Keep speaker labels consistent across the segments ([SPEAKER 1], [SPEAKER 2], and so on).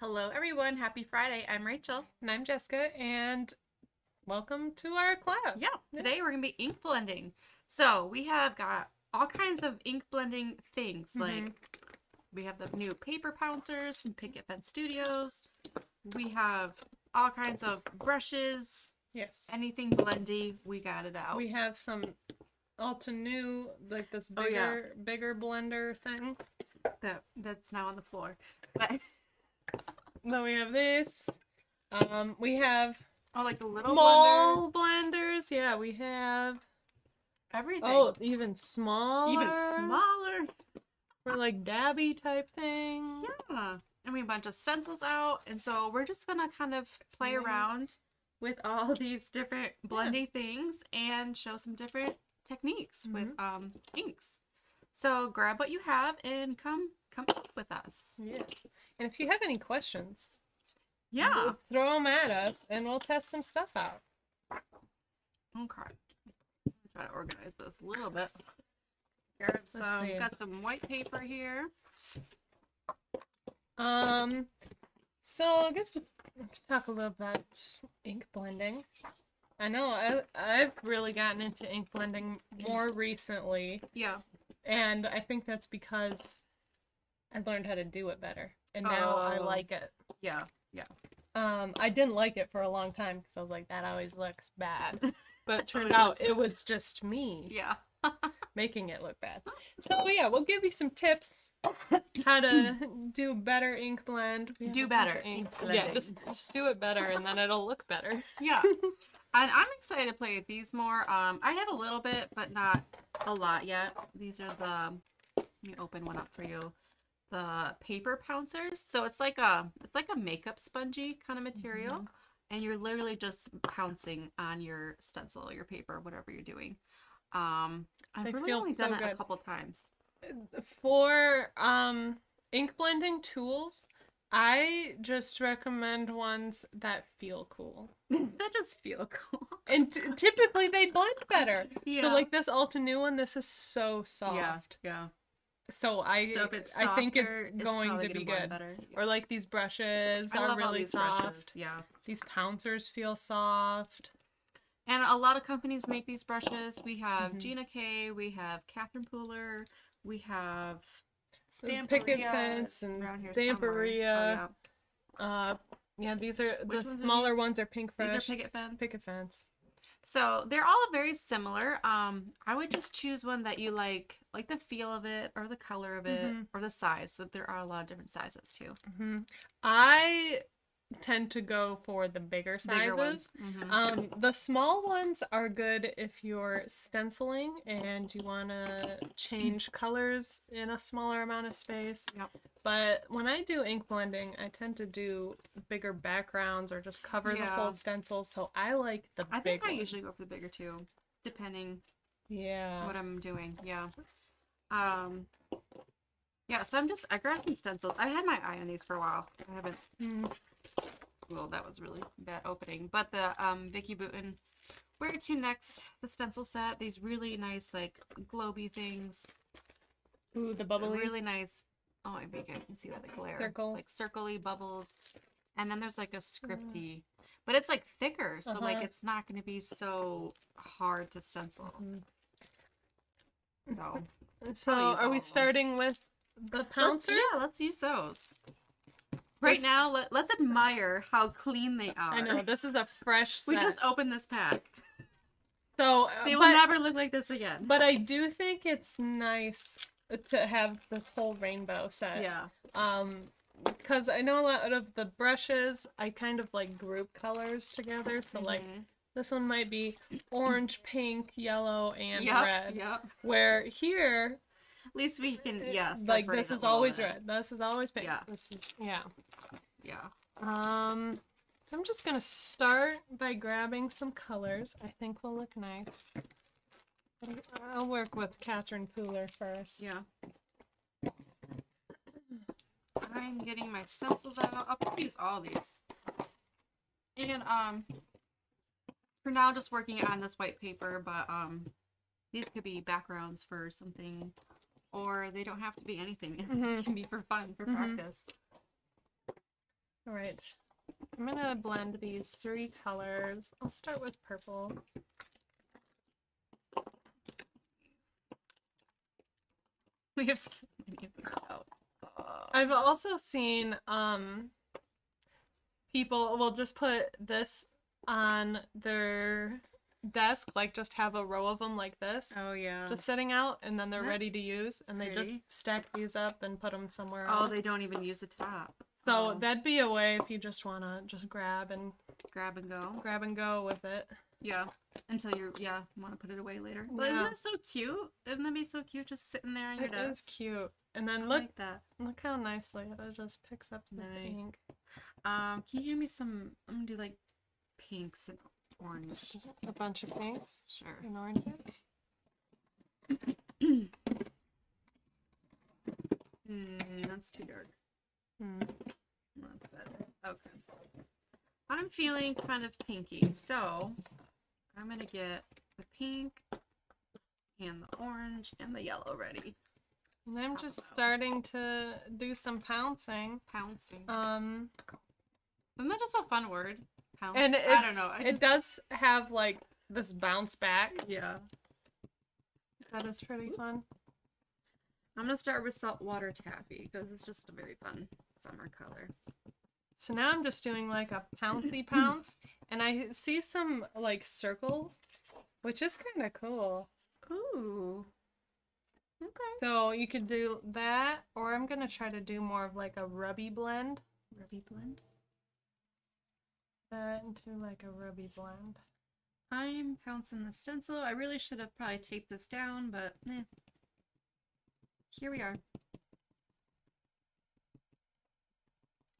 [SPEAKER 1] Hello, everyone. Happy Friday. I'm Rachel.
[SPEAKER 2] And I'm Jessica, and welcome to our class.
[SPEAKER 1] Yeah, today we're going to be ink blending. So, we have got all kinds of ink blending things.
[SPEAKER 2] Mhm.
[SPEAKER 1] Like, we have the new paper pouncers from Picket Fence Studios. We have all kinds of brushes,
[SPEAKER 2] Yes.
[SPEAKER 1] anything blendy, we got it out.
[SPEAKER 2] We have some Altenew, like this
[SPEAKER 1] Oh,
[SPEAKER 2] bigger,
[SPEAKER 1] yeah.
[SPEAKER 2] bigger blender thing.
[SPEAKER 1] that That's now on the floor. But,
[SPEAKER 2] Then we have this. Um, we have
[SPEAKER 1] oh, like the little blender.
[SPEAKER 2] small blenders. Yeah, we have.
[SPEAKER 1] Everything.
[SPEAKER 2] Oh, even smaller.
[SPEAKER 1] even smaller.
[SPEAKER 2] For like dabby type thing.
[SPEAKER 1] Yeah. And we have a bunch of stencils out. And so we're just going to kind of play
[SPEAKER 2] nice.
[SPEAKER 1] around with all these different blendy things and show some different techniques with um, inks. So grab what you have and come come up with us.
[SPEAKER 2] Yes. And if you have any questions,
[SPEAKER 1] Yeah.
[SPEAKER 2] throw them at us, and we'll test some stuff out.
[SPEAKER 1] Okay. Try to organize this a little bit. Grab some
[SPEAKER 2] see.
[SPEAKER 1] got some white paper here.
[SPEAKER 2] Um, so I guess we could talk a little about just ink blending. I know I I've really gotten into ink blending more recently,
[SPEAKER 1] Yeah.
[SPEAKER 2] and I think that's because I learned how to do it better, and now I
[SPEAKER 1] Oh.
[SPEAKER 2] like it.
[SPEAKER 1] Yeah. Yeah.
[SPEAKER 2] Um, I didn't like it for a long time because I was like, that always looks bad, but it turned out
[SPEAKER 1] looks
[SPEAKER 2] it was just me
[SPEAKER 1] Yeah.
[SPEAKER 2] making it look bad. So yeah, we'll give you some tips how to do better ink blend. We have
[SPEAKER 1] Do
[SPEAKER 2] a bunch
[SPEAKER 1] better ink
[SPEAKER 2] Yeah, just just do it better, and then it'll look better.
[SPEAKER 1] Yeah. and I'm excited to play with these more. Um, I have a little bit, but not a lot yet. These are the. Let me open one up for you. The paper pouncers. So it's like a it's like a makeup spongy kind of material, and you're literally just pouncing on your stencil, your paper, whatever you're doing. Um, I've
[SPEAKER 2] They
[SPEAKER 1] really only
[SPEAKER 2] so
[SPEAKER 1] done it a couple times.
[SPEAKER 2] For um ink blending tools, I just recommend ones that feel cool.
[SPEAKER 1] that just feel cool.
[SPEAKER 2] And typically they blend better.
[SPEAKER 1] Yeah.
[SPEAKER 2] So like this Altenew one, this is so soft.
[SPEAKER 1] Yeah. yeah.
[SPEAKER 2] So I
[SPEAKER 1] So if it's
[SPEAKER 2] I think it's going
[SPEAKER 1] probably
[SPEAKER 2] to be good.
[SPEAKER 1] Better.
[SPEAKER 2] Or like these brushes
[SPEAKER 1] I
[SPEAKER 2] are really soft.
[SPEAKER 1] brushes, Yeah.
[SPEAKER 2] These pouncers feel soft.
[SPEAKER 1] And a lot of companies make these brushes. We have
[SPEAKER 2] Mhm.
[SPEAKER 1] Gina K, we have Catherine Pooler, we have
[SPEAKER 2] And Picket Fence and. Stamperia.
[SPEAKER 1] Oh,
[SPEAKER 2] Uh, yeah, these are
[SPEAKER 1] Which
[SPEAKER 2] the
[SPEAKER 1] ones
[SPEAKER 2] smaller
[SPEAKER 1] these?
[SPEAKER 2] ones are Pink
[SPEAKER 1] yeah. These are Picket Fence.
[SPEAKER 2] Picket Fence.
[SPEAKER 1] So they're all very similar. Um, I would just choose one that you like, like the feel of it, or the color of it,
[SPEAKER 2] Mhm.
[SPEAKER 1] or the size. So there are a lot of different sizes too.
[SPEAKER 2] hmm I tend to go for the bigger
[SPEAKER 1] Bigger
[SPEAKER 2] sizes.
[SPEAKER 1] ones. Mhm.
[SPEAKER 2] Um, the small ones are good if you're stenciling and you want to change colors in a smaller amount of space.
[SPEAKER 1] Yep.
[SPEAKER 2] But when I do ink blending, I tend to do bigger backgrounds or just cover the whole stencil. So I like the
[SPEAKER 1] I think I usually go for the bigger too, depending
[SPEAKER 2] Yeah.
[SPEAKER 1] what I'm doing. Yeah. Um. Yeah, so I'm just I grabbed some stencils. I had my eye on these for a while. I haven't.
[SPEAKER 2] Mm.
[SPEAKER 1] Well, that was really bad opening. But the um Vicki Boutin Where to next? The stencil set. These really nice like globy things.
[SPEAKER 2] Ooh, the bubbly.
[SPEAKER 1] Really nice. Oh, I think I can see that the glare.
[SPEAKER 2] Circle.
[SPEAKER 1] Like circly bubbles. And then there's like a scripty, but it's like thicker, so like
[SPEAKER 2] Uh-huh.
[SPEAKER 1] it's not going to be so hard to stencil.
[SPEAKER 2] Mhm.
[SPEAKER 1] So
[SPEAKER 2] So, are we starting with the
[SPEAKER 1] Let's- yeah, let's use those. Right now, let, let's admire how clean they are.
[SPEAKER 2] I know this is a fresh set.
[SPEAKER 1] We just opened this pack.
[SPEAKER 2] so uh,
[SPEAKER 1] They will
[SPEAKER 2] but,
[SPEAKER 1] never look like this again.
[SPEAKER 2] But I do think it's nice to have this whole rainbow set.
[SPEAKER 1] yeah.
[SPEAKER 2] Um, because I know a lot of the brushes, I kind of like group colors together. So like
[SPEAKER 1] Mhm.
[SPEAKER 2] this one might be orange, pink, yellow, and
[SPEAKER 1] Yep,
[SPEAKER 2] red.
[SPEAKER 1] Yep.
[SPEAKER 2] Where here,
[SPEAKER 1] least we can, yeah.
[SPEAKER 2] like this is always
[SPEAKER 1] bit.
[SPEAKER 2] red. This is always pink.
[SPEAKER 1] Yeah.
[SPEAKER 2] This is yeah.
[SPEAKER 1] Yeah.
[SPEAKER 2] Um, so I'm just gonna start by grabbing some colors. I think will look nice. I'll work with Catherine Pooler first.
[SPEAKER 1] Yeah. I'm getting my stencils out. I'll probably use all these. And um for now just working on this white paper, but um these could be backgrounds for something or they don't have to be anything. It
[SPEAKER 2] Mhm.
[SPEAKER 1] can be for fun, for
[SPEAKER 2] Mhm.
[SPEAKER 1] practice.
[SPEAKER 2] All right. I'm gonna blend these three colors. I'll start with purple.
[SPEAKER 1] We have so many of these out. Uh,
[SPEAKER 2] I've also seen um people will just put this on their desk, like just have a row of them like this,
[SPEAKER 1] oh yeah.
[SPEAKER 2] just sitting out, and then they're
[SPEAKER 1] Isn't
[SPEAKER 2] ready to use, and they just stack these up and put them somewhere
[SPEAKER 1] oh,
[SPEAKER 2] else.
[SPEAKER 1] they don't even use the top.
[SPEAKER 2] So
[SPEAKER 1] Oh,
[SPEAKER 2] that'd be a way if you just wanna just grab and
[SPEAKER 1] grab and go.
[SPEAKER 2] grab and go with it.
[SPEAKER 1] Yeah. Until you're yeah want to put it away later. But
[SPEAKER 2] Yeah.
[SPEAKER 1] isn't that so cute? Isn't that be so cute just sitting there on your
[SPEAKER 2] It is
[SPEAKER 1] desk?
[SPEAKER 2] cute. And then look
[SPEAKER 1] like that.
[SPEAKER 2] look how nicely it just picks up the
[SPEAKER 1] Nice.
[SPEAKER 2] ink.
[SPEAKER 1] Um, can you give me some? I'm gonna do like pinks and orange.
[SPEAKER 2] Just a bunch of pinks
[SPEAKER 1] Sure.
[SPEAKER 2] and oranges.
[SPEAKER 1] Hmm, that's too dark.
[SPEAKER 2] Hmm.
[SPEAKER 1] That's better. Okay. I'm feeling kind of pinky, so I'm gonna get the pink and the orange and the yellow ready.
[SPEAKER 2] And I'm just starting to do some pouncing.
[SPEAKER 1] Pouncing.
[SPEAKER 2] Um,
[SPEAKER 1] Isn't that just a fun word? Pounce.
[SPEAKER 2] And
[SPEAKER 1] I
[SPEAKER 2] it-
[SPEAKER 1] don't know. I
[SPEAKER 2] it does have like this bounce back.
[SPEAKER 1] yeah.
[SPEAKER 2] That is pretty fun.
[SPEAKER 1] I'm gonna start with saltwater taffy because it's just a very fun summer color.
[SPEAKER 2] So now I'm just doing like a pouncy pounce, and I see some like circle, which is kind of cool.
[SPEAKER 1] Ooh. Okay.
[SPEAKER 2] So you could do that, or I'm gonna try to do more of like a rubby blend.
[SPEAKER 1] Rubby blend.
[SPEAKER 2] That into like a rubby blend.
[SPEAKER 1] I'm pouncing the stencil. I really should have probably taped this down, but eh. Here we are.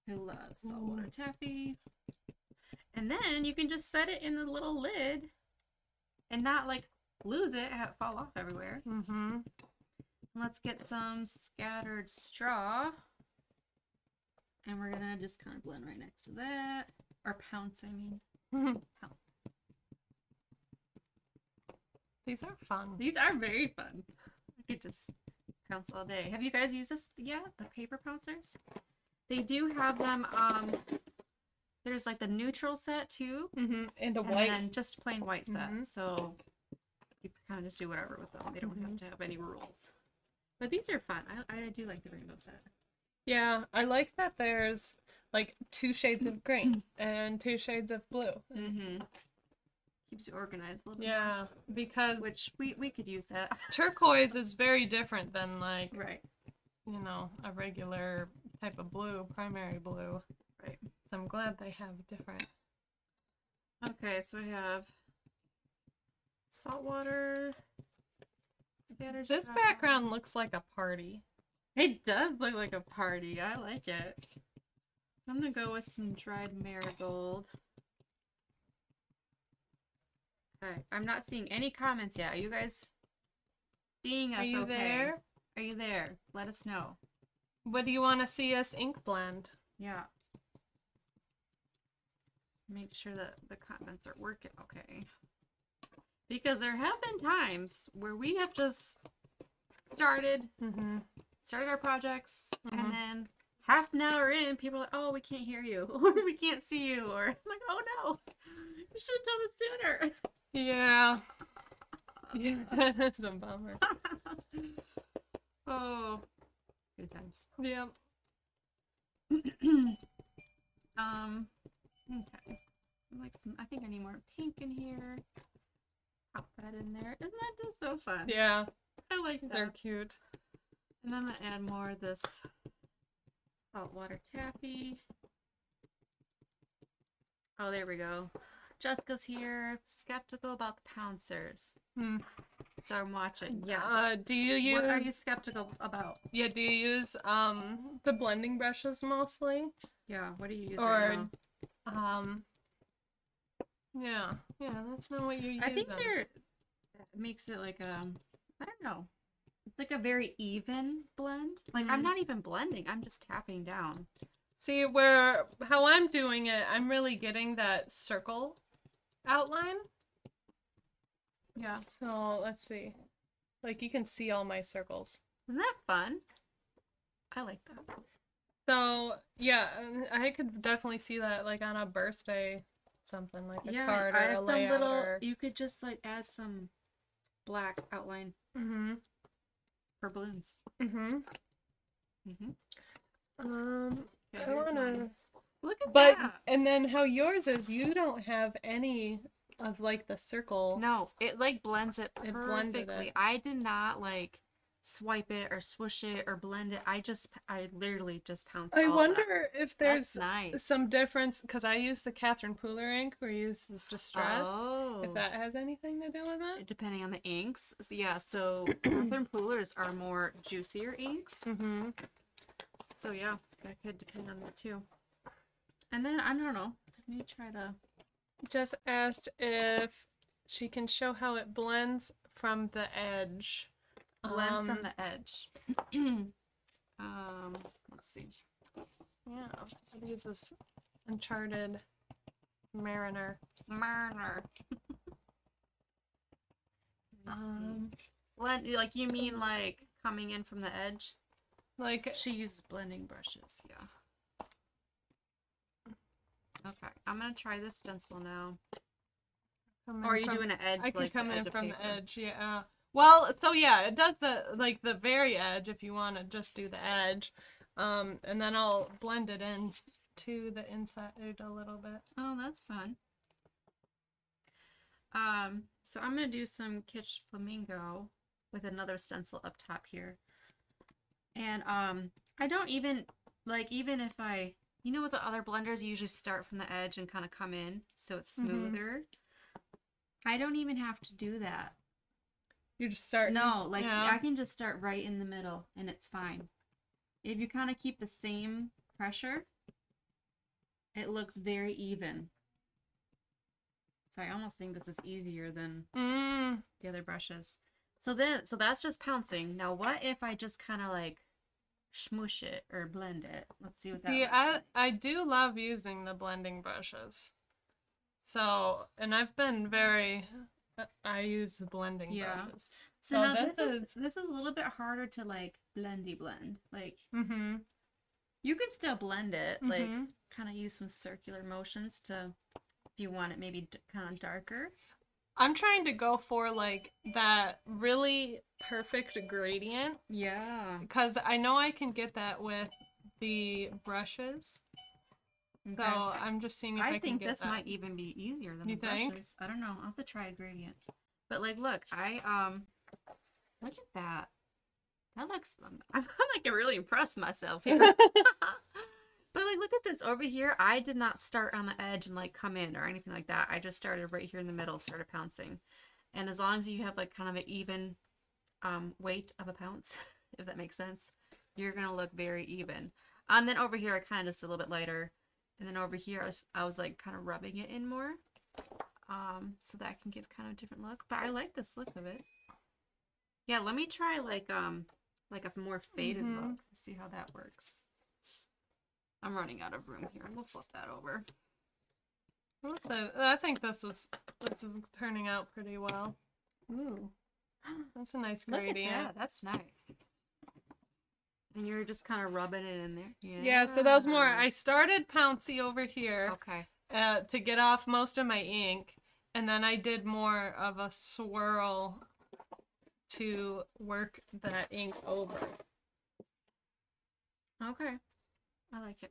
[SPEAKER 1] I love saltwater taffy. And then you can just set it in the little lid and not like lose it, have it fall off everywhere.
[SPEAKER 2] Mm-hmm.
[SPEAKER 1] Let's get some scattered straw. And we're gonna just kind of blend right next to that. Or pounce, I mean. Pounce.
[SPEAKER 2] These are fun.
[SPEAKER 1] These are very fun. I could just pounce all day. Have you guys used this yet? The paper pouncers? They do have them, um, there's like the neutral set too.
[SPEAKER 2] Mm-hmm. And a
[SPEAKER 1] And
[SPEAKER 2] white.
[SPEAKER 1] then just plain white set.
[SPEAKER 2] Mhm.
[SPEAKER 1] So you kind of just do whatever with them. They don't have
[SPEAKER 2] Mhm.
[SPEAKER 1] to have any rules. But these are fun. I, I do like the rainbow set.
[SPEAKER 2] Yeah, I like that there's like two shades of green and two shades of blue.
[SPEAKER 1] Mm-hmm. Keeps you organized a little bit.
[SPEAKER 2] Yeah, because
[SPEAKER 1] Which we, we could use that.
[SPEAKER 2] turquoise is very different than like,
[SPEAKER 1] right.
[SPEAKER 2] you know, a regular type of blue, primary blue.
[SPEAKER 1] Right.
[SPEAKER 2] So I'm glad they have different.
[SPEAKER 1] Okay, so we have saltwater. Scattered
[SPEAKER 2] This background looks like a party.
[SPEAKER 1] It does look like a party. I like it. I'm gonna go with some dried marigold. Okay, I'm not seeing any comments yet. Are you guys seeing us
[SPEAKER 2] Are you
[SPEAKER 1] okay?
[SPEAKER 2] there?
[SPEAKER 1] Are you there? Let us know.
[SPEAKER 2] What do you want to see us ink blend?
[SPEAKER 1] Yeah. Make sure that the comments are working okay. Because there have been times where we have just started
[SPEAKER 2] Mm-hmm.
[SPEAKER 1] started our projects
[SPEAKER 2] Mhm.
[SPEAKER 1] and then half an hour in people are like, oh we can't hear you or we can't see you or I'm like, oh no. You should have told us sooner.
[SPEAKER 2] Yeah. Yeah, that's a bummer.
[SPEAKER 1] oh good times.
[SPEAKER 2] Yep.
[SPEAKER 1] um okay. I like some I think I need more pink in here. Pop that in there. Isn't that just so fun?
[SPEAKER 2] Yeah.
[SPEAKER 1] I like
[SPEAKER 2] These
[SPEAKER 1] that.
[SPEAKER 2] are cute.
[SPEAKER 1] And I'm gonna add more of this saltwater taffy. Oh, there we go. Jessica's here, skeptical about the pouncers.
[SPEAKER 2] Hmm.
[SPEAKER 1] So I'm watching. Yeah.
[SPEAKER 2] Uh, do you use?
[SPEAKER 1] what are you skeptical about?
[SPEAKER 2] Yeah. Do you use um the blending brushes mostly,
[SPEAKER 1] Yeah. What do you use
[SPEAKER 2] or
[SPEAKER 1] right
[SPEAKER 2] um? Yeah. Yeah. That's not what you use.
[SPEAKER 1] I think
[SPEAKER 2] them.
[SPEAKER 1] they're makes it like um I don't know. It's like a very even blend. Like I'm
[SPEAKER 2] Mhm.
[SPEAKER 1] not even blending. I'm just tapping down.
[SPEAKER 2] See where how I'm doing it. I'm really getting that circle outline.
[SPEAKER 1] Yeah.
[SPEAKER 2] So let's see. Like you can see all my circles.
[SPEAKER 1] Isn't that fun? I like that.
[SPEAKER 2] So yeah, I could definitely see that like on a birthday, something like a card
[SPEAKER 1] I
[SPEAKER 2] or
[SPEAKER 1] have
[SPEAKER 2] a layout.
[SPEAKER 1] little.
[SPEAKER 2] Or...
[SPEAKER 1] You could just like add some black outline
[SPEAKER 2] Mm-hmm.
[SPEAKER 1] For balloons.
[SPEAKER 2] Mm-hmm.
[SPEAKER 1] Mm-hmm.
[SPEAKER 2] Um, I wanna.
[SPEAKER 1] Look at
[SPEAKER 2] But
[SPEAKER 1] that.
[SPEAKER 2] and then how yours is, you don't have any of like the circle.
[SPEAKER 1] No, it like blends it
[SPEAKER 2] It blended
[SPEAKER 1] perfectly.
[SPEAKER 2] it.
[SPEAKER 1] I did not like swipe it or swoosh it or blend it. I just, I literally just pounced.
[SPEAKER 2] I wonder if there's
[SPEAKER 1] nice.
[SPEAKER 2] some difference because I use the Catherine Pooler ink. We use this distress.
[SPEAKER 1] Oh.
[SPEAKER 2] If that has anything to do with it.
[SPEAKER 1] depending on the inks. So, yeah, so Catherine Poolers are more juicier inks.
[SPEAKER 2] Mm-hmm.
[SPEAKER 1] So yeah, that could depend on that too. And then I don't know. Let me try to.
[SPEAKER 2] Just asked if she can show how it blends from the edge.
[SPEAKER 1] Blend
[SPEAKER 2] Um,
[SPEAKER 1] from the edge. um, let's see.
[SPEAKER 2] Yeah, it this Uncharted Mariner.
[SPEAKER 1] Mariner.
[SPEAKER 2] Um,
[SPEAKER 1] blend like you mean like coming in from the edge?
[SPEAKER 2] like
[SPEAKER 1] She uses blending brushes. Yeah. Okay, I'm gonna try this stencil now. Or are you
[SPEAKER 2] from-
[SPEAKER 1] doing an edge?
[SPEAKER 2] I could
[SPEAKER 1] like
[SPEAKER 2] come in from the edge, yeah. Well, so yeah, it does the like the very edge if you want to just do the edge, um, and then I'll blend it in to the inside a little bit.
[SPEAKER 1] Oh, that's fun. Um, so I'm gonna do some Kitsch Flamingo with another stencil up top here. And um, I don't even like even if I, you know, with the other blenders, you usually start from the edge and kind of come in, so it's
[SPEAKER 2] Mhm.
[SPEAKER 1] smoother. I don't even have to do that.
[SPEAKER 2] You just start.
[SPEAKER 1] No, like
[SPEAKER 2] yeah.
[SPEAKER 1] I can just start right in the middle and it's fine. If you kind of keep the same pressure, it looks very even. So I almost think this is easier than
[SPEAKER 2] Mm,
[SPEAKER 1] the other brushes. So then, so that's just pouncing. Now, what if I just kind of like smoosh it or blend it? Let's see what that
[SPEAKER 2] see, I
[SPEAKER 1] like.
[SPEAKER 2] I do love using the blending brushes. So, and I've been very. I use the blending
[SPEAKER 1] Yeah.
[SPEAKER 2] brushes.
[SPEAKER 1] So
[SPEAKER 2] so
[SPEAKER 1] now
[SPEAKER 2] this
[SPEAKER 1] this is this is a little bit harder to like blendy blend. Like
[SPEAKER 2] Mm-hmm.
[SPEAKER 1] you can still blend it, like
[SPEAKER 2] Mhm.
[SPEAKER 1] kind of use some circular motions to, if you want it maybe d- kind of darker.
[SPEAKER 2] I'm trying to go for like that really perfect gradient
[SPEAKER 1] Yeah.
[SPEAKER 2] because I know I can get that with the brushes. So
[SPEAKER 1] Okay.
[SPEAKER 2] I'm just seeing if I,
[SPEAKER 1] I think this
[SPEAKER 2] that.
[SPEAKER 1] might even be easier than
[SPEAKER 2] You
[SPEAKER 1] the
[SPEAKER 2] think?
[SPEAKER 1] brushes. I don't know. I'll have to try a gradient. But like, look, I um, look at that. That looks. I'm, I'm like really impressed myself here. but like, look at this over here. I did not start on the edge and like come in or anything like that. I just started right here in the middle, started pouncing. And as long as you have like kind of an even um weight of a pounce, if that makes sense, you're gonna look very even. And then over here, I kind of just a little bit lighter. And then over here, I was, I was like kind of rubbing it in more. Um, so that I can give kind of a different look. But I like this look of it. Yeah, let me try like um like a more faded
[SPEAKER 2] Mhm.
[SPEAKER 1] look. See how that works. I'm running out of room here. We'll flip that over.
[SPEAKER 2] So I think this is this is turning out pretty well.
[SPEAKER 1] Ooh.
[SPEAKER 2] That's a nice gradient.
[SPEAKER 1] that. That's nice. And you're just kind of rubbing it in there. Yeah.
[SPEAKER 2] Yeah, so that was more. I started Pouncy over here
[SPEAKER 1] Okay.
[SPEAKER 2] uh, to get off most of my ink, and then I did more of a swirl to work that ink over.
[SPEAKER 1] Okay. I like it.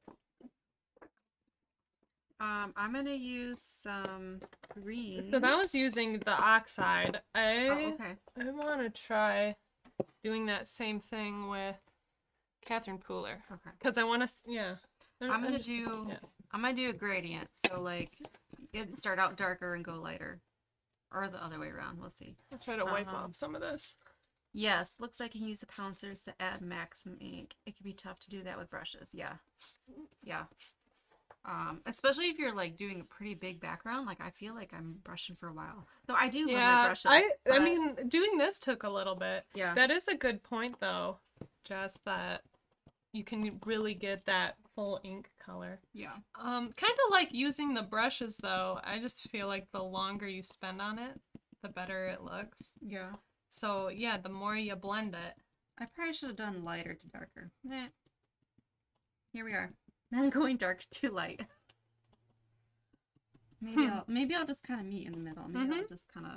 [SPEAKER 1] Um, I'm gonna use some green.
[SPEAKER 2] So that was using the oxide. I
[SPEAKER 1] Oh, okay.
[SPEAKER 2] I want to try doing that same thing with Catherine Pooler
[SPEAKER 1] Okay.
[SPEAKER 2] because I want to. Yeah,
[SPEAKER 1] I'm gonna do-
[SPEAKER 2] yeah.
[SPEAKER 1] I'm gonna do a gradient. So like, it start out darker and go lighter, or the other way around. We'll see.
[SPEAKER 2] I'll try to wipe
[SPEAKER 1] Uh-huh.
[SPEAKER 2] off some of this.
[SPEAKER 1] Yes, looks like you can use the pouncers to add maximum ink. It can be tough to do that with brushes. Yeah, yeah. Um, especially if you're like doing a pretty big background. Like I feel like I'm brushing for a while. Though I do love my
[SPEAKER 2] Yeah,
[SPEAKER 1] brushes.
[SPEAKER 2] I I mean doing this took a little bit.
[SPEAKER 1] yeah.
[SPEAKER 2] That is a good point though, Just That you can really get that full ink color.
[SPEAKER 1] yeah.
[SPEAKER 2] Um, kind of like using the brushes though. I just feel like the longer you spend on it, the better it looks.
[SPEAKER 1] Yeah.
[SPEAKER 2] So yeah, the more you blend it.
[SPEAKER 1] I probably should have done lighter to darker. Eh. here we are. Now I'm going dark too light. Maybe
[SPEAKER 2] Hmm.
[SPEAKER 1] I'll maybe I'll just kind of meet in the middle. Maybe I'll
[SPEAKER 2] Mhm.
[SPEAKER 1] just kind of.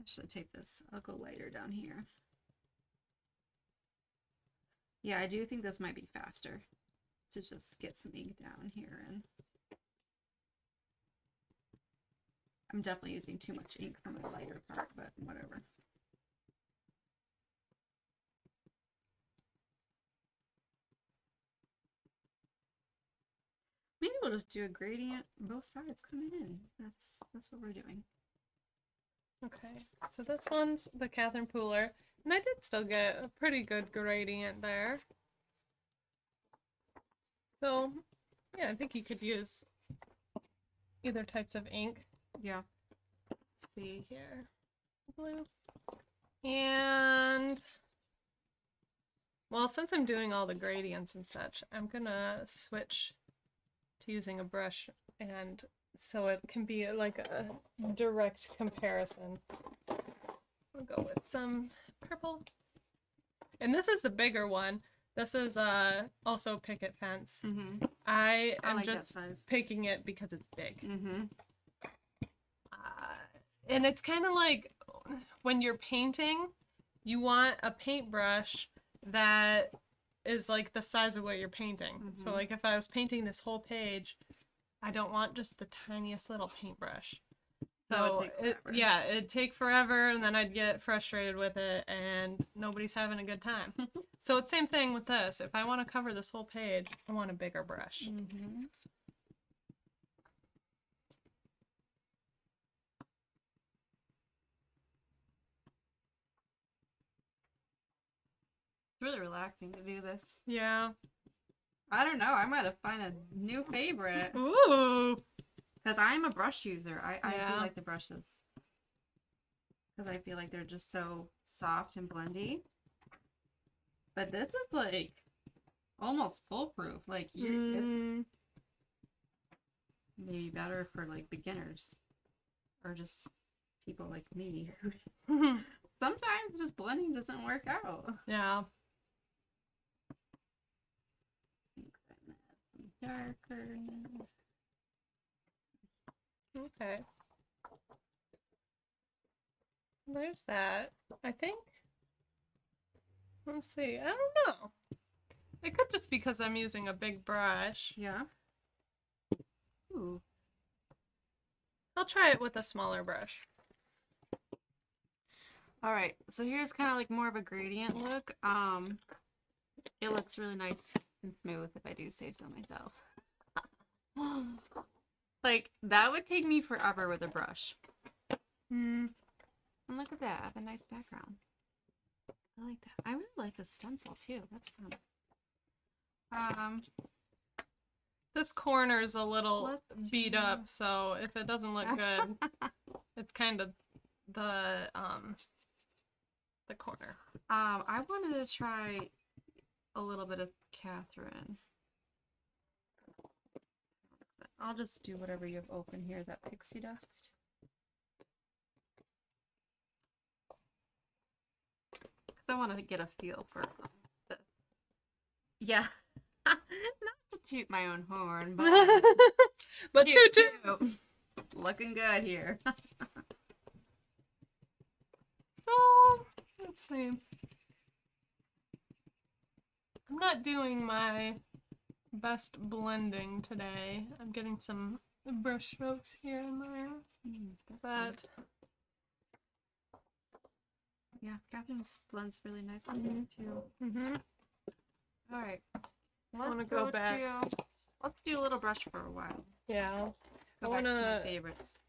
[SPEAKER 1] I should take this. I'll go lighter down here. Yeah, I do think this might be faster to just get some ink down here and. I'm definitely using too much ink for my lighter part, but whatever. Maybe we'll just do a gradient both sides coming in. That's that's what we're doing.
[SPEAKER 2] Okay, so this one's the Catherine Pooler, and I did still get a pretty good gradient there. So, yeah, I think you could use either types of ink.
[SPEAKER 1] Yeah.
[SPEAKER 2] Let's see here, blue, and well, since I'm doing all the gradients and such, I'm gonna switch to using a brush and so it can be like a direct comparison. We'll go with some purple. And this is the bigger one. This is uh also picket fence.
[SPEAKER 1] Mm-hmm.
[SPEAKER 2] I
[SPEAKER 1] I
[SPEAKER 2] am
[SPEAKER 1] like
[SPEAKER 2] just picking it because it's big.
[SPEAKER 1] Mm-hmm.
[SPEAKER 2] Uh, and it's kind of like when you're painting, you want a paintbrush that is like the size of what you're painting. So
[SPEAKER 1] Mhm.
[SPEAKER 2] like if I was painting this whole page, I don't want just the tiniest little paintbrush. So it, yeah, it'd take forever, and then I'd get frustrated with it, and nobody's having a good time. so it's same thing with this. If I want to cover this whole page, I want a bigger brush.
[SPEAKER 1] Mm-hmm. It's really relaxing to do this.
[SPEAKER 2] Yeah.
[SPEAKER 1] I don't know. I might have found a new favorite
[SPEAKER 2] Ooh.
[SPEAKER 1] Because I'm a brush user. I, I
[SPEAKER 2] Yeah.
[SPEAKER 1] do like the brushes because I feel like they're just so soft and blendy. But this is like almost foolproof. Like
[SPEAKER 2] Mm.
[SPEAKER 1] maybe better for like beginners or just people like me. Sometimes just blending doesn't work out.
[SPEAKER 2] yeah.
[SPEAKER 1] I think I'm gonna add some darker.
[SPEAKER 2] Okay. There's that. I think. Let's see. I don't know. It could just because I'm using a big brush.
[SPEAKER 1] Yeah. Ooh.
[SPEAKER 2] I'll try it with a smaller brush.
[SPEAKER 1] All right. So here's kind of like more of a gradient look. Um, it looks really nice and smooth if I do say so myself. like that would take me forever with a brush.
[SPEAKER 2] Hmm.
[SPEAKER 1] And look at that. I have a nice background. I like that. I really like the stencil too. That's fun. Um,
[SPEAKER 2] This corner's a little beat up, so if it doesn't look good, it's kind of the um the corner.
[SPEAKER 1] um, I wanted to try a little bit of Catherine. I'll just do whatever you have open here, that pixie dust. Because I want to get a feel for this. Yeah. Not to toot my own horn, but
[SPEAKER 2] but
[SPEAKER 1] toot,
[SPEAKER 2] toot toot.
[SPEAKER 1] toot. Looking good here.
[SPEAKER 2] So let's see. I'm not doing my best blending today. I'm getting some brush strokes here and there,
[SPEAKER 1] Mm,
[SPEAKER 2] but
[SPEAKER 1] good. yeah, Catherine blends really nice with it too.
[SPEAKER 2] mhm.
[SPEAKER 1] All right.
[SPEAKER 2] I wanna
[SPEAKER 1] Let's
[SPEAKER 2] go back.
[SPEAKER 1] To, let's do a little brush for a while.
[SPEAKER 2] yeah.
[SPEAKER 1] Go
[SPEAKER 2] I
[SPEAKER 1] back to
[SPEAKER 2] wanna-
[SPEAKER 1] my favorites.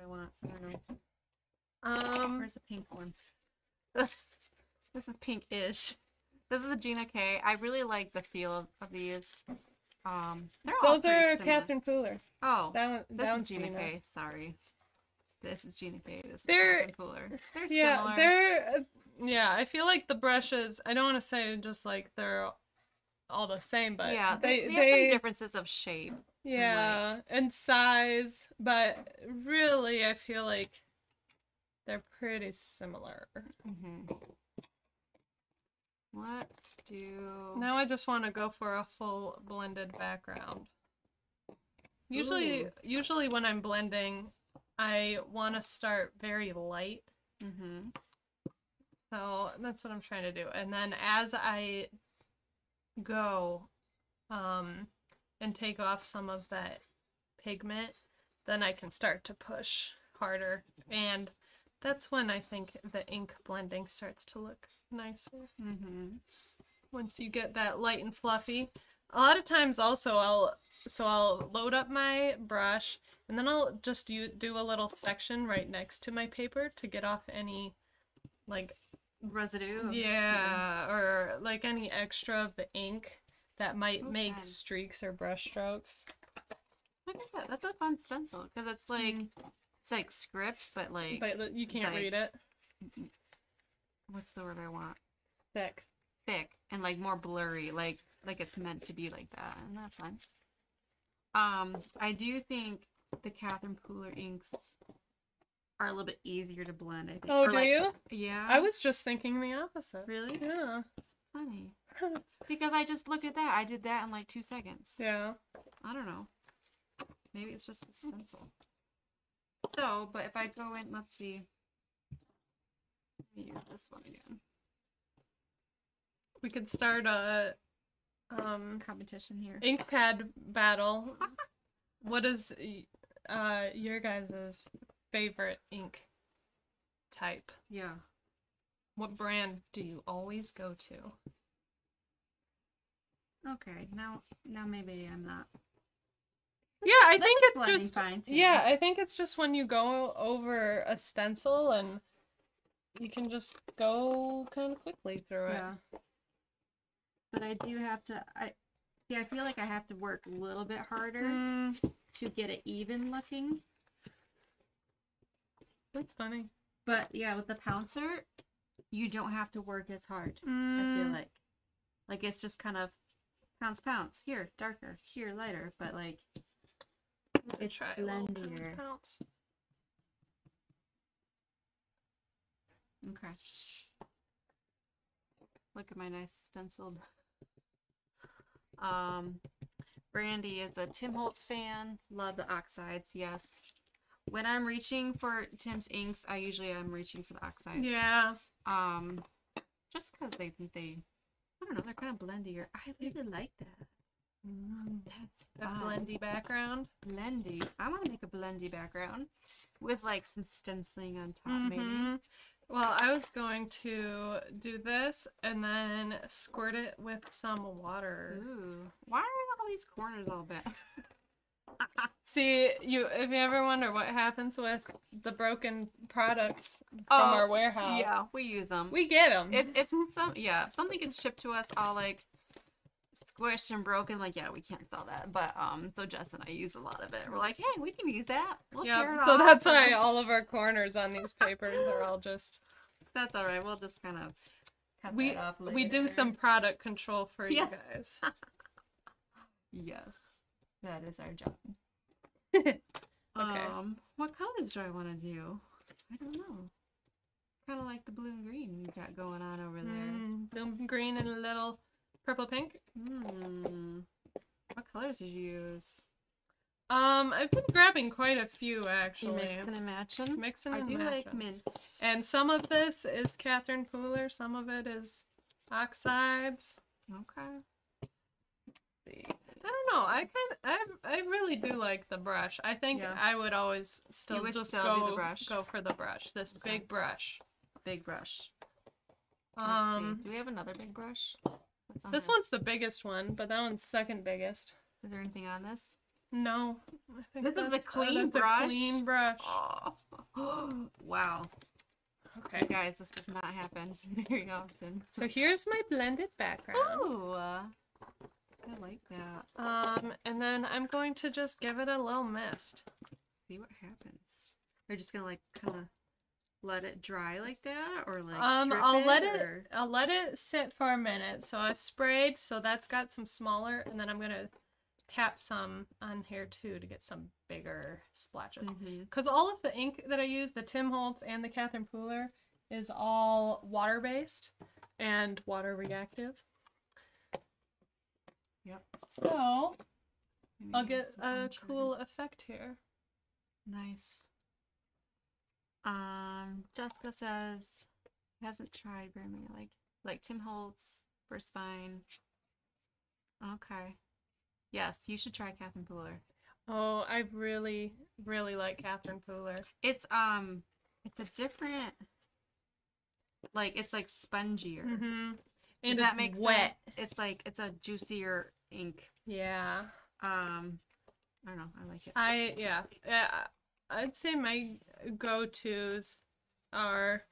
[SPEAKER 1] I want? I don't know.
[SPEAKER 2] Um.
[SPEAKER 1] Where's the pink one? this is pink-ish. This is the Gina K. I really like the feel of, of these. Um,
[SPEAKER 2] Those are
[SPEAKER 1] similar.
[SPEAKER 2] Catherine Pooler.
[SPEAKER 1] Oh,
[SPEAKER 2] That one. That
[SPEAKER 1] is
[SPEAKER 2] one's
[SPEAKER 1] Gina,
[SPEAKER 2] Gina.
[SPEAKER 1] K. Sorry, this is Gina K. This is
[SPEAKER 2] They're-
[SPEAKER 1] Catherine Pooler. They're
[SPEAKER 2] Yeah,
[SPEAKER 1] similar.
[SPEAKER 2] they're. Uh, yeah, I feel like the brushes. I don't want to say just like they're all the same, but
[SPEAKER 1] yeah,
[SPEAKER 2] they
[SPEAKER 1] they, they,
[SPEAKER 2] they,
[SPEAKER 1] have some differences of shape.
[SPEAKER 2] yeah and size, but really I feel like they're pretty similar.
[SPEAKER 1] Mm-hmm. Let's do.
[SPEAKER 2] Now I just want to go for a full blended background. Usually,
[SPEAKER 1] Ooh.
[SPEAKER 2] usually when I'm blending, I want to start very light.
[SPEAKER 1] Mm-hmm.
[SPEAKER 2] So that's what I'm trying to do. And then as I go um, and take off some of that pigment, then I can start to push harder. And that's when I think the ink blending starts to look nicer.
[SPEAKER 1] Mm-hmm.
[SPEAKER 2] Once you get that light and fluffy. A lot of times also I'll so I'll load up my brush and then I'll just do, do a little section right next to my paper to get off any like
[SPEAKER 1] Residue.
[SPEAKER 2] yeah, or like any extra of the ink that might make streaks or brush strokes.
[SPEAKER 1] Look at that. That's a fun stencil because it's like it's like script, but like
[SPEAKER 2] But you can't
[SPEAKER 1] like-
[SPEAKER 2] read it.
[SPEAKER 1] what's the word I want?
[SPEAKER 2] Thick.
[SPEAKER 1] Thick and like more blurry, like like it's meant to be like that, and that's fun. Um, I do think the Catherine Pooler inks are a little bit easier to blend. I think.
[SPEAKER 2] Oh,
[SPEAKER 1] Or,
[SPEAKER 2] do
[SPEAKER 1] like-
[SPEAKER 2] you?
[SPEAKER 1] Yeah.
[SPEAKER 2] I was just thinking the opposite.
[SPEAKER 1] really
[SPEAKER 2] Yeah.
[SPEAKER 1] funny because I just look at that. I did that in like two seconds.
[SPEAKER 2] Yeah.
[SPEAKER 1] I don't know. Maybe it's just the stencil. So, but if I go in, let's see. Let me use this one again.
[SPEAKER 2] We could start a um
[SPEAKER 1] Competition here.
[SPEAKER 2] ink pad battle. what is uh your guys' favorite ink type?
[SPEAKER 1] Yeah.
[SPEAKER 2] What brand do you always go to?
[SPEAKER 1] Okay. Now, now maybe I'm not.
[SPEAKER 2] Yeah, I think it's just
[SPEAKER 1] fine too.
[SPEAKER 2] yeah, I think it's just when you go over a stencil and you can just go kind of quickly through it.
[SPEAKER 1] Yeah. But I do have to. I yeah. I feel like I have to work a little bit harder
[SPEAKER 2] Mm,
[SPEAKER 1] to get it even looking.
[SPEAKER 2] that's funny.
[SPEAKER 1] But yeah, with the pouncer, you don't have to work as hard. I
[SPEAKER 2] Mm,
[SPEAKER 1] feel like. Like it's just kind of pounce pounce. Here, darker. Here, lighter. But like it's
[SPEAKER 2] try
[SPEAKER 1] blendier.
[SPEAKER 2] pounce.
[SPEAKER 1] okay. Look at my nice stenciled. Um Brandy is a Tim Holtz fan. Love the oxides, yes. When I'm reaching for Tim's inks, I usually am reaching for the oxides.
[SPEAKER 2] Yeah.
[SPEAKER 1] Um just because they think they I don't know, they're kind of blendier. I really like that.
[SPEAKER 2] Mm,
[SPEAKER 1] That's
[SPEAKER 2] that
[SPEAKER 1] fun.
[SPEAKER 2] blendy background.
[SPEAKER 1] blendy. I want to make a blendy background with like some stenciling on top, maybe.
[SPEAKER 2] Mhm. Well, I was going to do this and then squirt it with some water.
[SPEAKER 1] Ooh, why are all these corners all bent?
[SPEAKER 2] See, you if you ever wonder what happens with the broken products from
[SPEAKER 1] Oh,
[SPEAKER 2] our warehouse,
[SPEAKER 1] yeah, we use them.
[SPEAKER 2] we get them.
[SPEAKER 1] if if some yeah, if something gets shipped to us, all like squished and broken, like yeah, we can't sell that. But um, so Jess and I use a lot of it. We're like, hey, we can use that. We'll
[SPEAKER 2] yeah, so
[SPEAKER 1] off.
[SPEAKER 2] that's why all of our corners on these papers are all just
[SPEAKER 1] That's all right. We'll just kind of cut
[SPEAKER 2] we
[SPEAKER 1] that up
[SPEAKER 2] we do some product control for
[SPEAKER 1] Yeah.
[SPEAKER 2] you guys.
[SPEAKER 1] Yes, that is our job.
[SPEAKER 2] Okay.
[SPEAKER 1] Um, what colors do I want to do? I don't know. Kind of like the blue and green you've got going on over there.
[SPEAKER 2] Mm, blue, green, and a little purple pink.
[SPEAKER 1] Hmm. What colors did you use?
[SPEAKER 2] Um, I've been grabbing quite a few
[SPEAKER 1] You
[SPEAKER 2] actually.
[SPEAKER 1] mixing and matching.
[SPEAKER 2] Mixing
[SPEAKER 1] I
[SPEAKER 2] and
[SPEAKER 1] do like mint.
[SPEAKER 2] And some of this is Catherine Pooler, some of it is oxides.
[SPEAKER 1] Okay.
[SPEAKER 2] see. I don't know. I kind I I really do like the brush. I think
[SPEAKER 1] Yeah.
[SPEAKER 2] I would always still
[SPEAKER 1] would
[SPEAKER 2] just
[SPEAKER 1] still
[SPEAKER 2] go
[SPEAKER 1] the brush?
[SPEAKER 2] go for the brush. This
[SPEAKER 1] Okay.
[SPEAKER 2] big brush.
[SPEAKER 1] Big brush. Let's
[SPEAKER 2] Um
[SPEAKER 1] see. Do we have another big brush? What's on
[SPEAKER 2] this
[SPEAKER 1] there?
[SPEAKER 2] one's the biggest one, but that one's second biggest.
[SPEAKER 1] Is there anything on this?
[SPEAKER 2] No.
[SPEAKER 1] This is a clean
[SPEAKER 2] that's
[SPEAKER 1] brush?
[SPEAKER 2] A clean brush.
[SPEAKER 1] Oh. wow.
[SPEAKER 2] Okay.
[SPEAKER 1] You guys, this does not happen very often.
[SPEAKER 2] So here's my blended background.
[SPEAKER 1] Ooh. uh, I like that.
[SPEAKER 2] Um, and then I'm going to just give it a little mist.
[SPEAKER 1] see what happens. We're just gonna like kind of let it dry like that, or like
[SPEAKER 2] Um, I'll let
[SPEAKER 1] or-
[SPEAKER 2] it. I'll let it sit for a minute. So I sprayed, so that's got some smaller, and then I'm gonna tap some on here too to get some bigger splashes. Because all of the ink that I use, the Tim Holtz and the Catherine Pooler, is all water based. and water reactive.
[SPEAKER 1] Yep.
[SPEAKER 2] So I'll get a cool effect here.
[SPEAKER 1] Nice. Um, Jessica says hasn't tried very many like like Tim Holtz, VersaFine. Okay. Yes, you should try Catherine Pooler.
[SPEAKER 2] Oh, I really, really like Catherine Pooler.
[SPEAKER 1] It's um, it's a different, like it's like spongier.
[SPEAKER 2] Mm-hmm. And
[SPEAKER 1] that makes
[SPEAKER 2] wet.
[SPEAKER 1] It's like it's a juicier ink.
[SPEAKER 2] Yeah.
[SPEAKER 1] Um, I don't know. I like it.
[SPEAKER 2] I yeah. Uh, I'd say my go-tos are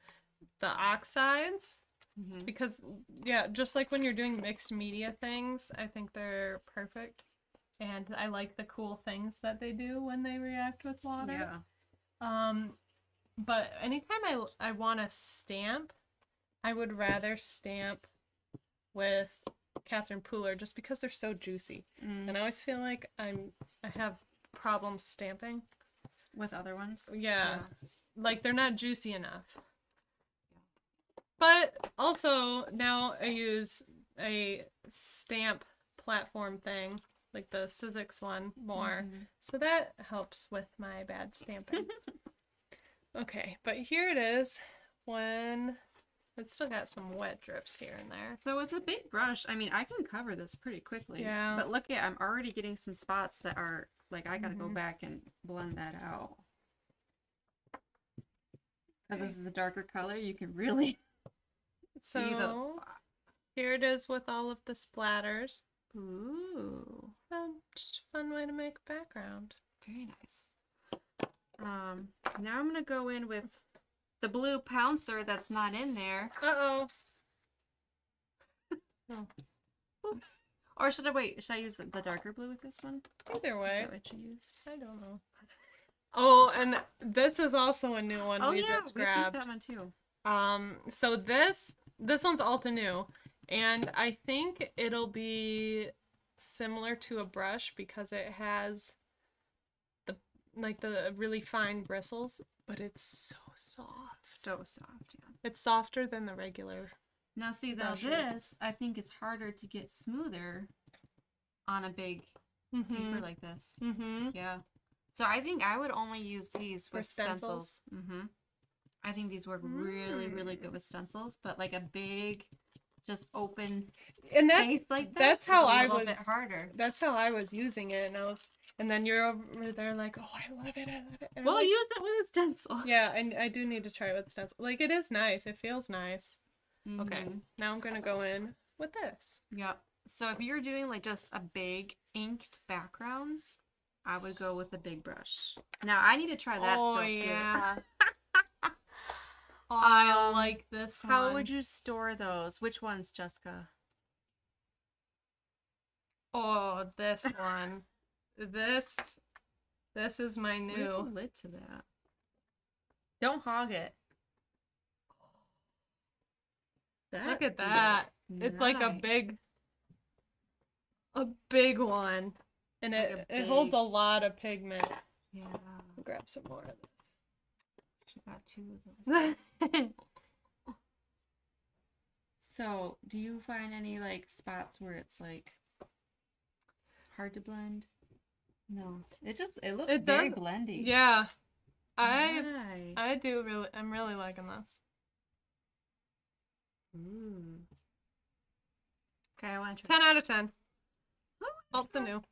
[SPEAKER 2] the oxides
[SPEAKER 1] Mhm.
[SPEAKER 2] because yeah, just like when you're doing mixed media things, I think they're perfect. And I like the cool things that they do when they react with water.
[SPEAKER 1] Yeah.
[SPEAKER 2] Um, but anytime I I want to stamp, I would rather stamp with Catherine Pooler just because they're so juicy.
[SPEAKER 1] Mm.
[SPEAKER 2] And I always feel like I'm I have problems stamping.
[SPEAKER 1] With other ones.
[SPEAKER 2] Yeah, like they're not juicy enough. But also now I use a stamp platform thing, like the Sizzix one more.
[SPEAKER 1] Mhm.
[SPEAKER 2] So that helps with my bad stamping. okay, but here it is when it's still got some wet drips here and there.
[SPEAKER 1] So with a big brush, I mean, I can cover this pretty quickly.
[SPEAKER 2] Yeah.
[SPEAKER 1] But look at, I'm already getting some spots that are like I gotta go
[SPEAKER 2] Mhm.
[SPEAKER 1] back and blend that out. Because
[SPEAKER 2] Okay.
[SPEAKER 1] this is a darker color, you can really see those
[SPEAKER 2] So here it is with all of the splatters.
[SPEAKER 1] Ooh,
[SPEAKER 2] Um, just a fun way to make a background.
[SPEAKER 1] very nice. Um, now I'm gonna go in with the blue pouncer that's not in there.
[SPEAKER 2] Uh oh.
[SPEAKER 1] Or should I wait? Should I use the, darker blue with this one?
[SPEAKER 2] Either
[SPEAKER 1] Is
[SPEAKER 2] way,
[SPEAKER 1] that what you used?
[SPEAKER 2] I don't know. Oh, and this is also a new one
[SPEAKER 1] Oh
[SPEAKER 2] we
[SPEAKER 1] yeah,
[SPEAKER 2] just
[SPEAKER 1] we used
[SPEAKER 2] grabbed.
[SPEAKER 1] that one too.
[SPEAKER 2] Um, so this this one's Altenew, and I think it'll be similar to a brush because it has the like the really fine bristles, but it's so soft.
[SPEAKER 1] So soft, yeah.
[SPEAKER 2] It's softer than the regular.
[SPEAKER 1] Now see though
[SPEAKER 2] brushes.
[SPEAKER 1] this I think is harder to get smoother on a big paper
[SPEAKER 2] Mm-hmm.
[SPEAKER 1] like this.
[SPEAKER 2] Mm-hmm.
[SPEAKER 1] Yeah. So I think I would only use these
[SPEAKER 2] For
[SPEAKER 1] with stencils. Mm-hmm. I think these work really, really good with stencils, but like a big, just open
[SPEAKER 2] And that's
[SPEAKER 1] like this
[SPEAKER 2] that's how I was-
[SPEAKER 1] bit harder.
[SPEAKER 2] that's how I was using it, and I was, and then you're over there like, oh, I love it, I love it. And
[SPEAKER 1] Well,
[SPEAKER 2] like,
[SPEAKER 1] use it with a stencil.
[SPEAKER 2] yeah, and I do need to try it with stencil. Like it is nice. It feels nice. Okay,
[SPEAKER 1] Mhm.
[SPEAKER 2] now I'm gonna go in with this.
[SPEAKER 1] Yep. So if you're doing like just a big inked background, I would go with a big brush. Now I need to try that
[SPEAKER 2] oh
[SPEAKER 1] still too.
[SPEAKER 2] yeah. I
[SPEAKER 1] Um,
[SPEAKER 2] like this one.
[SPEAKER 1] How would you store those? Which ones, Jessica?
[SPEAKER 2] Oh, this one. this. This is my new.
[SPEAKER 1] lid to that? Don't hog it.
[SPEAKER 2] Look at
[SPEAKER 1] That
[SPEAKER 2] that. It's like a big. A big one, and
[SPEAKER 1] It's
[SPEAKER 2] it
[SPEAKER 1] like a
[SPEAKER 2] it holds a lot of pigment.
[SPEAKER 1] Yeah,
[SPEAKER 2] I'll grab some more of this.
[SPEAKER 1] she got two of those. so, do you find any like spots where it's like hard to blend? No, it just it looks
[SPEAKER 2] It
[SPEAKER 1] very
[SPEAKER 2] does-
[SPEAKER 1] blendy.
[SPEAKER 2] Yeah, I. I do really. I'm really liking this.
[SPEAKER 1] Ooh. Okay, I want to.
[SPEAKER 2] Ten out of ten.
[SPEAKER 1] Oh,
[SPEAKER 2] Altenew.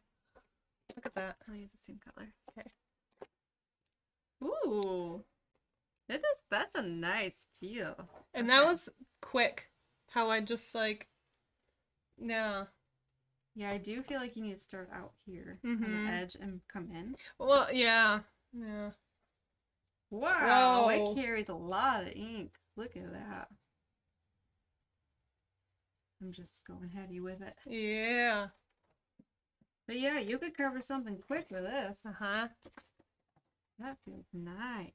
[SPEAKER 2] Look at that.
[SPEAKER 1] I'll use the same color.
[SPEAKER 2] Okay.
[SPEAKER 1] Ooh. It is, that's a nice feel.
[SPEAKER 2] And that was quick. How I just like. Yeah.
[SPEAKER 1] Yeah, I do feel like you need to start out here on
[SPEAKER 2] Mhm.
[SPEAKER 1] the edge and come in.
[SPEAKER 2] Well, yeah. Yeah.
[SPEAKER 1] Wow,
[SPEAKER 2] Whoa.
[SPEAKER 1] it carries a lot of ink. Look at that. I'm just going heavy with it.
[SPEAKER 2] Yeah.
[SPEAKER 1] But yeah, you could cover something quick with this.
[SPEAKER 2] Uh huh.
[SPEAKER 1] That feels nice.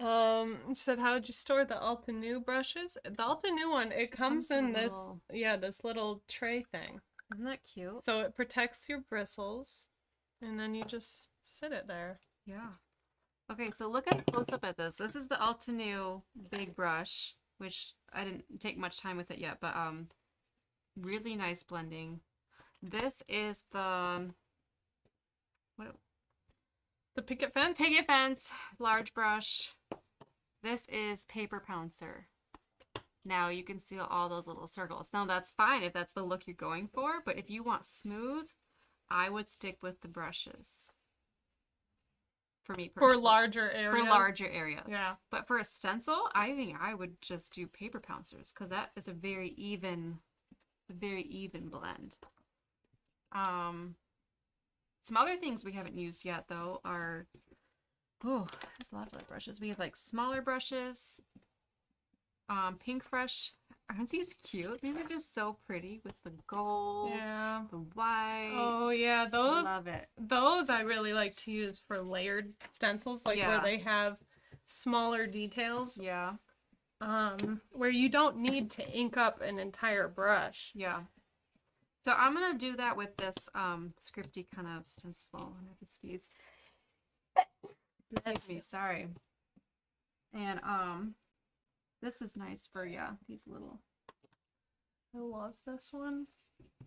[SPEAKER 2] Um, you said how would you store the Altenew brushes? The Altenew one, it comes,
[SPEAKER 1] comes in
[SPEAKER 2] this,
[SPEAKER 1] little-
[SPEAKER 2] yeah, this little tray thing.
[SPEAKER 1] Isn't that cute?
[SPEAKER 2] So it protects your bristles, and then you just sit it there.
[SPEAKER 1] Yeah. Okay, so look at close up at this. This is the Altenew big brush, which I didn't take much time with it yet, but um, really nice blending. This is the what
[SPEAKER 2] The picket fence.
[SPEAKER 1] picket fence large brush. This is paper pouncer. Now you can see all those little circles. Now that's fine if that's the look you're going for, but if you want smooth, I would stick with the brushes. For me
[SPEAKER 2] for larger areas.
[SPEAKER 1] for larger areas.
[SPEAKER 2] Yeah.
[SPEAKER 1] But for a stencil, I think I would just do paper pouncers because that is a very even, a very even blend. Um, some other things we haven't used yet though are, oh, there's a lot of other brushes. We have like smaller brushes. Um, Pinkfresh, aren't these cute? These are just so pretty with the gold,
[SPEAKER 2] Yeah.
[SPEAKER 1] the white.
[SPEAKER 2] Oh yeah, those
[SPEAKER 1] love it.
[SPEAKER 2] those I really like to use for layered stencils, like where they have smaller details.
[SPEAKER 1] Yeah,
[SPEAKER 2] Um, where you don't need to ink up an entire brush.
[SPEAKER 1] Yeah. So I'm gonna do that with this um scripty kind of stencil. I sneeze. Excuse me, sorry. And um this is nice for yeah, these little
[SPEAKER 2] I love this one.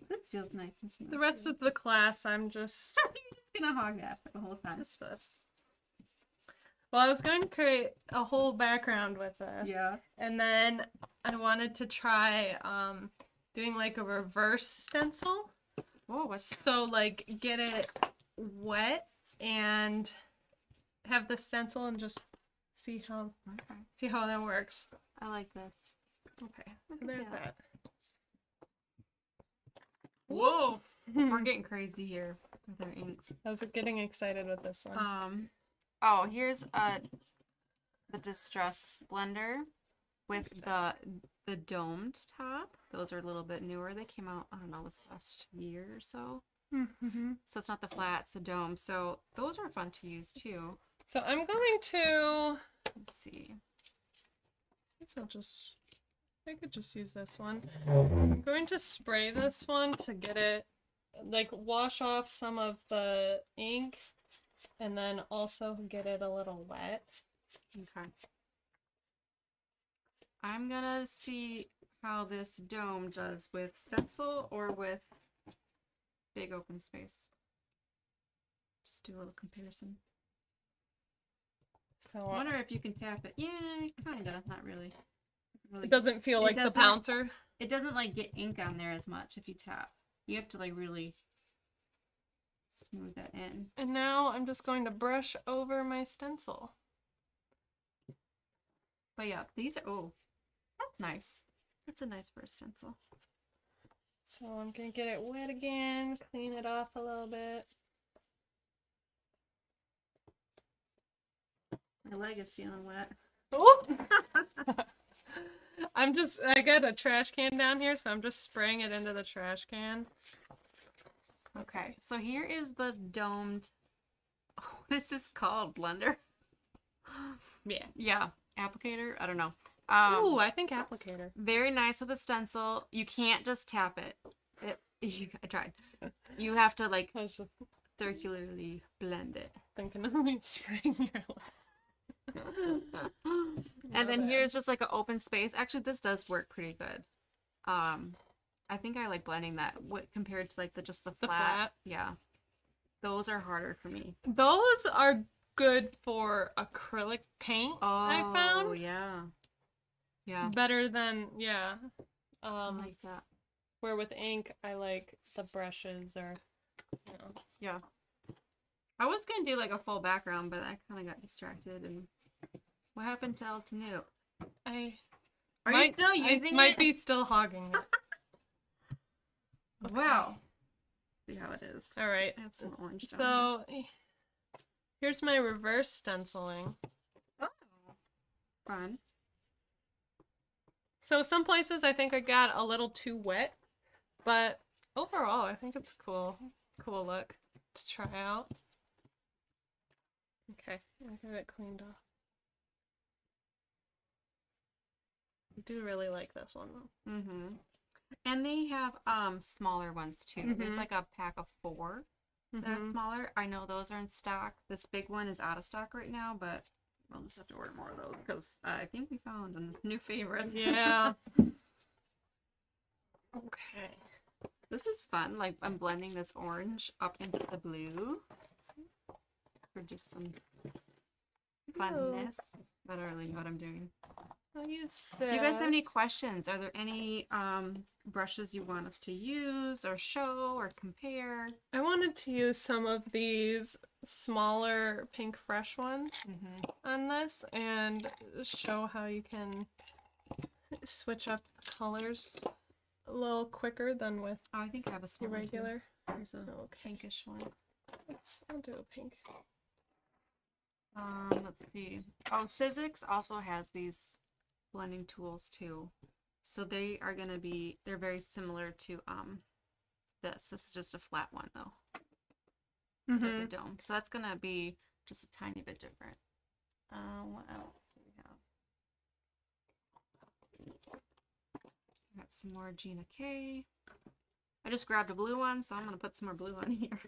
[SPEAKER 1] this feels nice and smooth.
[SPEAKER 2] The rest of the class, I'm just
[SPEAKER 1] just gonna hog that for the whole time.
[SPEAKER 2] just this. Well, I was going to create a whole background with this.
[SPEAKER 1] Yeah.
[SPEAKER 2] And then I wanted to try um doing like a reverse stencil.
[SPEAKER 1] Whoa, what's
[SPEAKER 2] So like get it wet and have the stencil and just see how
[SPEAKER 1] okay.
[SPEAKER 2] see how that works.
[SPEAKER 1] I like this.
[SPEAKER 2] Okay.
[SPEAKER 1] Look
[SPEAKER 2] So there's
[SPEAKER 1] that.
[SPEAKER 2] that. Whoa.
[SPEAKER 1] We're getting crazy here with our inks.
[SPEAKER 2] I was getting excited with this one.
[SPEAKER 1] Um, oh, here's uh the distress blender with the the domed top. Those are a little bit newer. They came out I don't know, this last year or so.
[SPEAKER 2] Mm-hmm.
[SPEAKER 1] So it's not the flat, it's the dome. So those are fun to use too.
[SPEAKER 2] So I'm going to
[SPEAKER 1] Let's see.
[SPEAKER 2] Guess I'll just I could just use this one. I'm going to spray this one to get it like wash off some of the ink and then also get it a little wet.
[SPEAKER 1] Okay. I'm gonna see how this dome does with stencil or with big open space. Just do a little comparison.
[SPEAKER 2] So
[SPEAKER 1] I wonder if you can tap it. Yeah, kinda. Not really. really
[SPEAKER 2] it doesn't feel
[SPEAKER 1] it
[SPEAKER 2] like the
[SPEAKER 1] doesn't-
[SPEAKER 2] pouncer.
[SPEAKER 1] it doesn't like get ink on there as much if you tap. You have to like really smooth that in.
[SPEAKER 2] And now I'm just going to brush over my stencil.
[SPEAKER 1] But yeah, these are oh, that's nice. That's a nice first stencil.
[SPEAKER 2] So I'm gonna get it wet again, clean it off a little bit.
[SPEAKER 1] My leg is feeling wet.
[SPEAKER 2] Oh! I'm just I got a trash can down here, so I'm just spraying it into the trash can.
[SPEAKER 1] Okay, so here is the domed. What is this called? Blender?
[SPEAKER 2] Yeah.
[SPEAKER 1] Yeah, applicator. I don't know. Um,
[SPEAKER 2] Ooh, I think applicator.
[SPEAKER 1] very nice with the stencil. You can't just tap it. It. You, I tried. You have to like
[SPEAKER 2] just
[SPEAKER 1] circularly blend it.
[SPEAKER 2] thinking of me spraying your lip.
[SPEAKER 1] and then
[SPEAKER 2] it.
[SPEAKER 1] here's just like an open space. Actually, this does work pretty good. Um, I think I like blending that what compared to like the just the flat.
[SPEAKER 2] The flat.
[SPEAKER 1] Yeah, those are harder for me.
[SPEAKER 2] Those are good for acrylic paint.
[SPEAKER 1] Oh,
[SPEAKER 2] I found
[SPEAKER 1] yeah, yeah.
[SPEAKER 2] better than yeah. Um,
[SPEAKER 1] like that.
[SPEAKER 2] where with ink, I like the brushes or you know.
[SPEAKER 1] Yeah. I was gonna do like a full background, but I kind of got distracted. And what happened to Altenew?
[SPEAKER 2] I
[SPEAKER 1] Are
[SPEAKER 2] might,
[SPEAKER 1] you still
[SPEAKER 2] I
[SPEAKER 1] using
[SPEAKER 2] might
[SPEAKER 1] it?
[SPEAKER 2] Might be still hogging it.
[SPEAKER 1] Wow. See how it is.
[SPEAKER 2] All right.
[SPEAKER 1] I have some orange.
[SPEAKER 2] So eh, here's my reverse stenciling.
[SPEAKER 1] oh, fun.
[SPEAKER 2] So some places I think I got a little too wet, but overall I think it's a cool, cool look to try out. Okay, I got it cleaned off. Do really like this one though.
[SPEAKER 1] Mm-hmm. And they have um smaller ones too. There's
[SPEAKER 2] Mhm.
[SPEAKER 1] like a pack of four. that are
[SPEAKER 2] Mhm.
[SPEAKER 1] smaller. I know those are in stock. This big one is out of stock right now, but we'll just have to order more of those because I think we found a new favorite.
[SPEAKER 2] Yeah. okay.
[SPEAKER 1] This is fun. Like I'm blending this orange up into the blue for just some funness. I don't really know what I'm doing.
[SPEAKER 2] I'll use
[SPEAKER 1] If
[SPEAKER 2] this.
[SPEAKER 1] you guys have any questions, are there any um, brushes you want us to use or show or compare?
[SPEAKER 2] I wanted to use some of these smaller Pinkfresh ones
[SPEAKER 1] Mm-hmm.
[SPEAKER 2] on this and show how you can switch up the colors a little quicker than with
[SPEAKER 1] Oh, I think I have a
[SPEAKER 2] your
[SPEAKER 1] small one,
[SPEAKER 2] regular.
[SPEAKER 1] Here's a
[SPEAKER 2] Okay.
[SPEAKER 1] pinkish one.
[SPEAKER 2] Let's, I'll do a pink.
[SPEAKER 1] Um, let's see. Oh, Sizzix also has these blending tools too. So they are gonna be they're very similar to um this. This is just a flat one though. Instead of the dome. So that's gonna be just a tiny bit different. Uh, what else do we have? Got some more Gina K. I just grabbed a blue one, so I'm gonna put some more blue on here.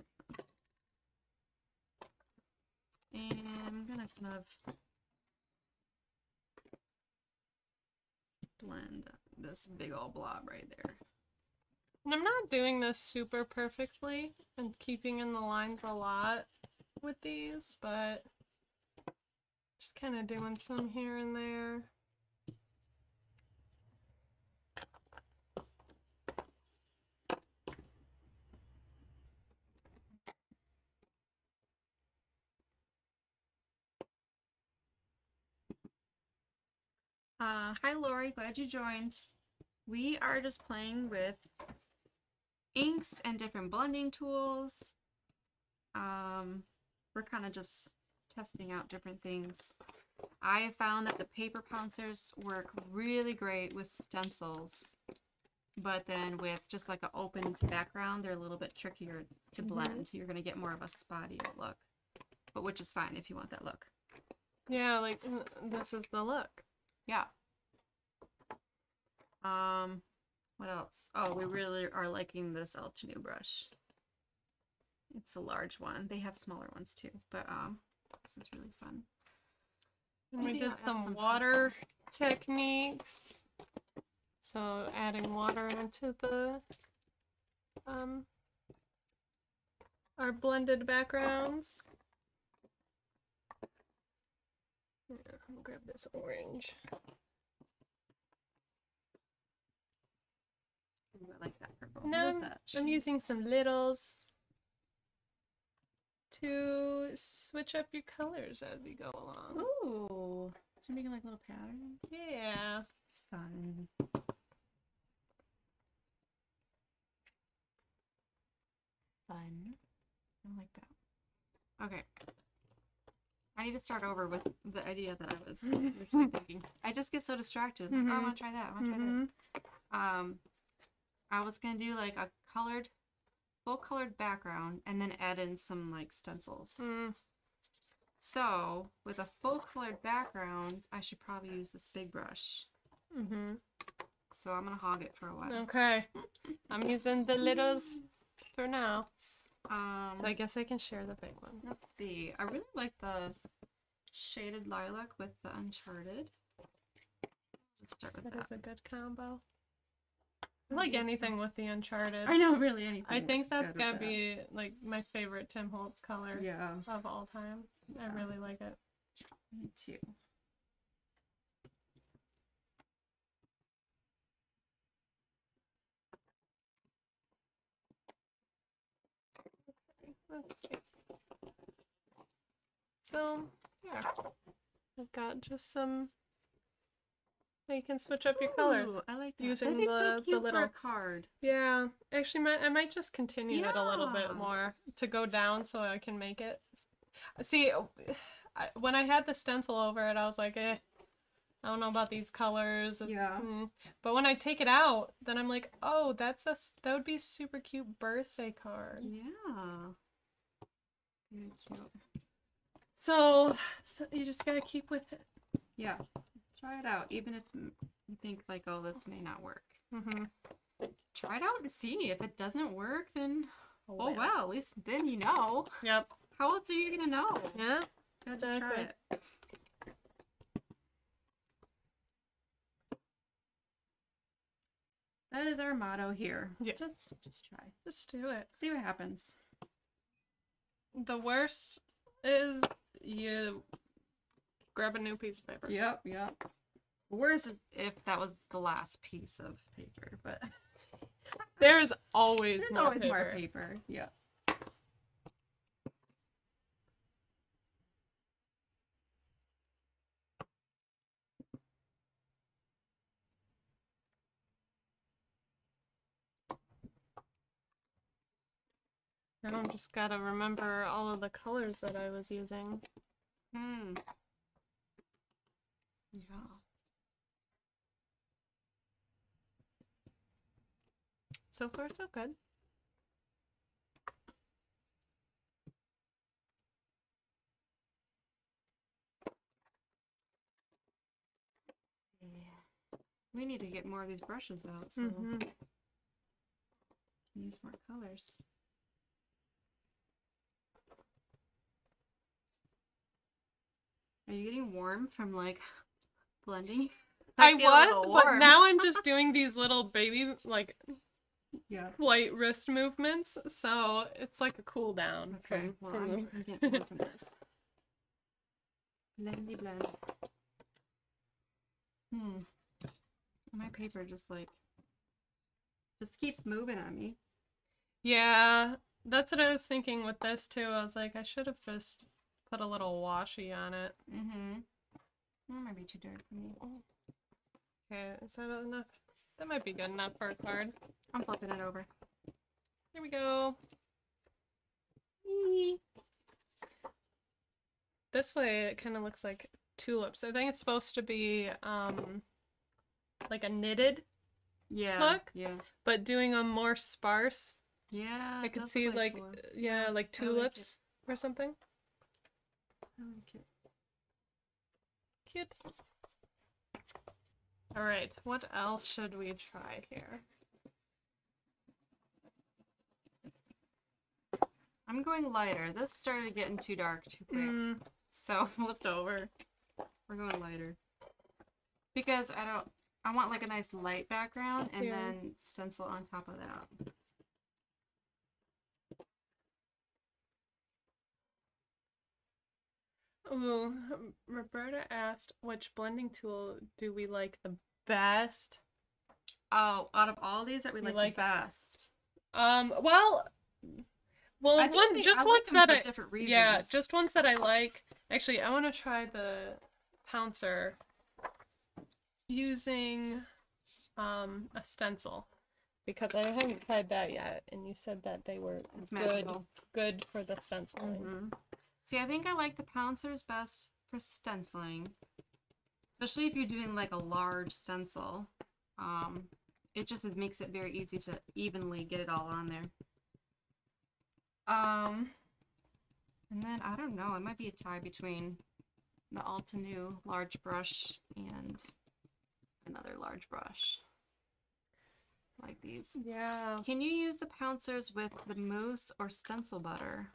[SPEAKER 1] And I'm gonna kind of blend this big old blob right there.
[SPEAKER 2] And I'm not doing this super perfectly and keeping in the lines a lot with these, but just kind of doing some here and there.
[SPEAKER 1] Uh, hi Lori, glad you joined. We are just playing with inks and different blending tools. Um, we're kind of just testing out different things. I have found that the paper pouncers work really great with stencils, but then with just like an open background, they're a little bit trickier to
[SPEAKER 2] Mhm.
[SPEAKER 1] blend. You're gonna get more of a spottier look, but which is fine if you want that look.
[SPEAKER 2] Yeah, like mm, this is the look.
[SPEAKER 1] Yeah. Um, what else? Oh, we really are liking this Altenew brush. It's a large one. They have smaller ones too, but um, this is really fun.
[SPEAKER 2] And we did some
[SPEAKER 1] some
[SPEAKER 2] water techniques. So adding water into the um our blended backgrounds. Here, I'll grab this orange.
[SPEAKER 1] I like that purple.
[SPEAKER 2] No,
[SPEAKER 1] what is that?
[SPEAKER 2] I'm using some littles to switch up your colors as we go along.
[SPEAKER 1] Ooh, so you're making like little patterns.
[SPEAKER 2] Yeah.
[SPEAKER 1] Fun. Fun. I like that. Okay. I need to start over with the idea that I was originally thinking. I just get so distracted. Like, oh, I
[SPEAKER 2] Mhm.
[SPEAKER 1] want to try that. I want to try
[SPEAKER 2] Mhm.
[SPEAKER 1] this. Um, I was gonna do like a colored, full colored background, and then add in some like stencils.
[SPEAKER 2] Mm,
[SPEAKER 1] So with a full colored background, I should probably use this big brush.
[SPEAKER 2] hmm
[SPEAKER 1] So I'm gonna hog it for a while.
[SPEAKER 2] Okay. I'm using the littles for now.
[SPEAKER 1] Um,
[SPEAKER 2] So I guess I can share the big one.
[SPEAKER 1] let's see. I really like the shaded lilac with the Uncharted. Let's start with
[SPEAKER 2] That
[SPEAKER 1] that.
[SPEAKER 2] is a good combo. Like anything with the Uncharted.
[SPEAKER 1] I know, really anything.
[SPEAKER 2] I think that's gotta
[SPEAKER 1] that.
[SPEAKER 2] be like my favorite Tim Holtz color
[SPEAKER 1] Yeah,
[SPEAKER 2] of all time. I really like it.
[SPEAKER 1] me too.
[SPEAKER 2] Let's see. So, yeah. I've got just some. You can switch up your color.
[SPEAKER 1] Ooh, I like that.
[SPEAKER 2] using
[SPEAKER 1] That'd be so
[SPEAKER 2] the- the little-
[SPEAKER 1] card.
[SPEAKER 2] Yeah, actually, my, I might just continue it a little bit more to go down so I can make it. See, I, when I had the stencil over it, I was like, eh, I don't know about these colors.
[SPEAKER 1] Yeah.
[SPEAKER 2] mm. But when I take it out, then I'm like, oh, that's a, that would be a super cute birthday card.
[SPEAKER 1] Yeah. Very cute.
[SPEAKER 2] So, so you just gotta keep with it.
[SPEAKER 1] Yeah. Try it out, even if you think like, oh, this may not work.
[SPEAKER 2] Mm-hmm.
[SPEAKER 1] Try it out and see. If it doesn't work, then Oh well, at least then you know.
[SPEAKER 2] Yep.
[SPEAKER 1] How else are you gonna know?
[SPEAKER 2] Yeah.
[SPEAKER 1] You try it. That is our motto here.
[SPEAKER 2] Yes.
[SPEAKER 1] Just just try.
[SPEAKER 2] Just do it.
[SPEAKER 1] See what happens.
[SPEAKER 2] The worst is you grab a new piece of paper.
[SPEAKER 1] Yep, yep. Worse is if that was the last piece of paper, but
[SPEAKER 2] There's always
[SPEAKER 1] there's
[SPEAKER 2] more
[SPEAKER 1] always
[SPEAKER 2] paper.
[SPEAKER 1] more paper. Yeah.
[SPEAKER 2] Now I'm just gotta remember all of the colors that I was using.
[SPEAKER 1] Hmm. Yeah.
[SPEAKER 2] So far, so good.
[SPEAKER 1] We need to get more of these brushes out so
[SPEAKER 2] Mhm.
[SPEAKER 1] we can use more colors. Are you getting warm from like blending?
[SPEAKER 2] I,
[SPEAKER 1] feel a little
[SPEAKER 2] was, but now I'm just doing these little baby like
[SPEAKER 1] yeah.
[SPEAKER 2] light wrist movements, so it's like a cool down.
[SPEAKER 1] Okay.
[SPEAKER 2] from-
[SPEAKER 1] Well,
[SPEAKER 2] from
[SPEAKER 1] I'm
[SPEAKER 2] the-
[SPEAKER 1] getting warm from this. Blendy blend. Hmm. My paper just like just keeps moving on me.
[SPEAKER 2] Yeah, that's what I was thinking with this too. I was like, I should have just put a little washi on it.
[SPEAKER 1] Mm-hmm. That might be too dark for me.
[SPEAKER 2] Okay, is that enough? That might be good enough for a card.
[SPEAKER 1] I'm flipping it over.
[SPEAKER 2] Here we go. This way it kind of looks like tulips. I think it's supposed to be um like a knitted,
[SPEAKER 1] Yeah.
[SPEAKER 2] Look.
[SPEAKER 1] Yeah.
[SPEAKER 2] but doing them more sparse.
[SPEAKER 1] Yeah.
[SPEAKER 2] I could see like uh, yeah, like
[SPEAKER 1] I like
[SPEAKER 2] tulips or something.
[SPEAKER 1] I like it.
[SPEAKER 2] Cute. All right, what else should we try here?
[SPEAKER 1] I'm going lighter. This started getting too dark too quick.
[SPEAKER 2] Mm,
[SPEAKER 1] So flipped over. We're going lighter. Because I don't I want like a nice light background and
[SPEAKER 2] Yeah.
[SPEAKER 1] then stencil on top of that.
[SPEAKER 2] Ooh, Roberta asked, which blending tool do we like the best?
[SPEAKER 1] Oh, out of all these that we
[SPEAKER 2] You
[SPEAKER 1] like,
[SPEAKER 2] like-
[SPEAKER 1] the best.
[SPEAKER 2] Um, well, well,
[SPEAKER 1] I
[SPEAKER 2] one
[SPEAKER 1] they-
[SPEAKER 2] just
[SPEAKER 1] I
[SPEAKER 2] ones
[SPEAKER 1] them
[SPEAKER 2] that I
[SPEAKER 1] different reasons.
[SPEAKER 2] yeah, just ones that I like. Actually, I want to try the pouncer using um a stencil because I haven't tried that yet, and you said that they were
[SPEAKER 1] It's
[SPEAKER 2] good
[SPEAKER 1] magical.
[SPEAKER 2] good for the stenciling.
[SPEAKER 1] Mhm. See, I think I like the pouncers best for stenciling, especially if you're doing like a large stencil. Um, it just makes it very easy to evenly get it all on there. Um, and then I don't know, it might be a tie between the Altenew large brush and another large brush, like these.
[SPEAKER 2] Yeah.
[SPEAKER 1] Can you use the pouncers with the mousse or stencil butter?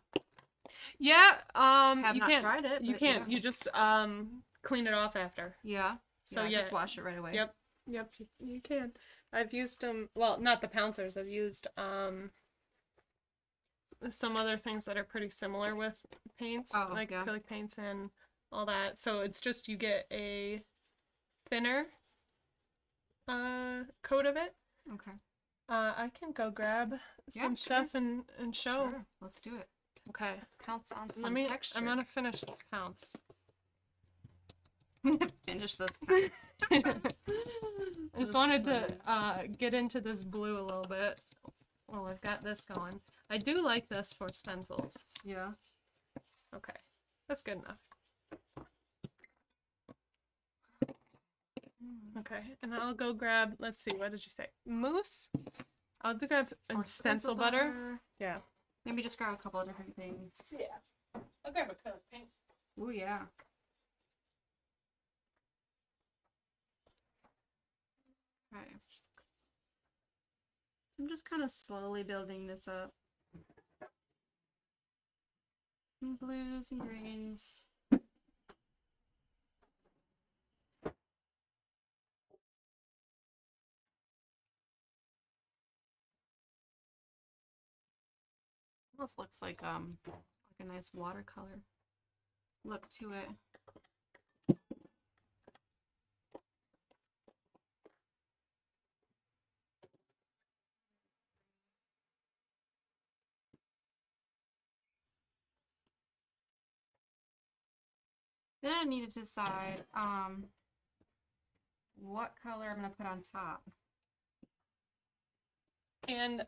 [SPEAKER 2] Yeah. Um,
[SPEAKER 1] Have
[SPEAKER 2] you
[SPEAKER 1] not
[SPEAKER 2] can't.
[SPEAKER 1] tried it.
[SPEAKER 2] you can't.
[SPEAKER 1] Yeah.
[SPEAKER 2] You just um clean it off after.
[SPEAKER 1] yeah.
[SPEAKER 2] So
[SPEAKER 1] yeah,
[SPEAKER 2] yeah.
[SPEAKER 1] just wash it right away.
[SPEAKER 2] Yep. Yep. You, you can. I've used them. Well, not the pouncers. I've used um some other things that are pretty similar with paints,
[SPEAKER 1] Oh,
[SPEAKER 2] like
[SPEAKER 1] yeah.
[SPEAKER 2] acrylic paints and all that. So it's just you get a thinner uh coat of it.
[SPEAKER 1] Okay.
[SPEAKER 2] Uh, I can go grab
[SPEAKER 1] Yeah,
[SPEAKER 2] some
[SPEAKER 1] sure.
[SPEAKER 2] stuff and and show.
[SPEAKER 1] Sure. Let's do it.
[SPEAKER 2] Okay.
[SPEAKER 1] Let's pounce on some
[SPEAKER 2] Let me.
[SPEAKER 1] texture.
[SPEAKER 2] I'm gonna finish this pounce.
[SPEAKER 1] finish this.
[SPEAKER 2] I just wanted to uh, get into this blue a little bit. Well, I've got this going. I do like this for stencils.
[SPEAKER 1] yeah.
[SPEAKER 2] Okay, that's good enough. Okay, and I'll go grab. Let's see, what did you say? Mousse. I'll do grab a
[SPEAKER 1] Or
[SPEAKER 2] stencil butter. Yeah.
[SPEAKER 1] Maybe just grab a couple of different things.
[SPEAKER 2] Yeah. I'll grab a colored paint.
[SPEAKER 1] Oh, yeah. Okay. I'm just kind of slowly building this up. Some blues and greens. Almost looks like um like a nice watercolor look to it. Then I need to decide um what color I'm gonna put on top.
[SPEAKER 2] And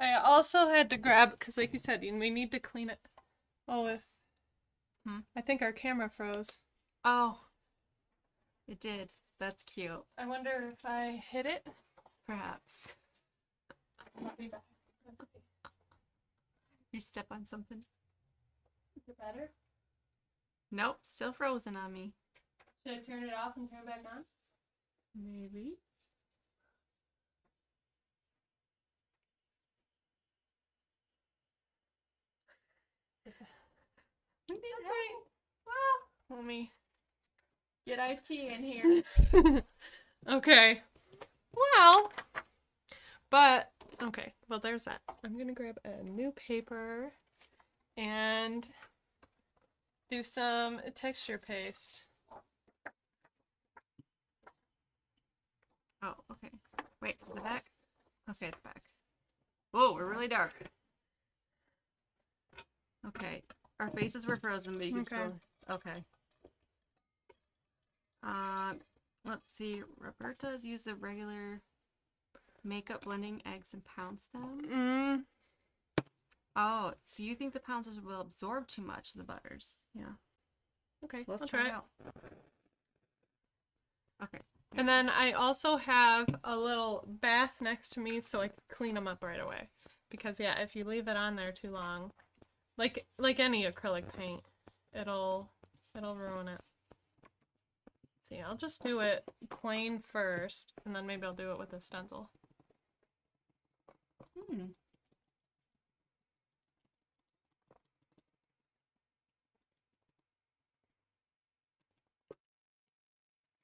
[SPEAKER 2] I also had to grab because, like you said, we need to clean it. Oh, if
[SPEAKER 1] Hmm?
[SPEAKER 2] I think our camera froze.
[SPEAKER 1] Oh, it did. That's cute.
[SPEAKER 2] I wonder if I hit it.
[SPEAKER 1] Perhaps
[SPEAKER 2] I'll be back. Let's see.
[SPEAKER 1] you step on something.
[SPEAKER 2] Is it better?
[SPEAKER 1] Nope, still frozen on me.
[SPEAKER 2] Should I turn it off and turn it back on?
[SPEAKER 1] Maybe. We need help.
[SPEAKER 2] Well, let me.
[SPEAKER 1] Get IT in here.
[SPEAKER 2] okay. Well, but okay. Well, there's that. I'm gonna grab a new paper and do some texture paste.
[SPEAKER 1] Oh, okay. Wait, is it back? Okay, it's back. Whoa, we're really dark. Okay. Our faces were frozen, but you can
[SPEAKER 2] Okay.
[SPEAKER 1] still okay. Um let's see. Roberta has used a regular makeup blending eggs and pounce them.
[SPEAKER 2] Mm,
[SPEAKER 1] Oh, so you think the pouncers will absorb too much of the butters? Yeah.
[SPEAKER 2] okay,
[SPEAKER 1] Let's
[SPEAKER 2] I'll
[SPEAKER 1] try
[SPEAKER 2] try
[SPEAKER 1] it. out. Okay.
[SPEAKER 2] And then I also have a little bath next to me so I can clean them up right away. Because yeah, if you leave it on there too long, like like any acrylic paint, it'll it'll ruin it. See, I'll just do it plain first, and then maybe I'll do it with a stencil.
[SPEAKER 1] Hmm.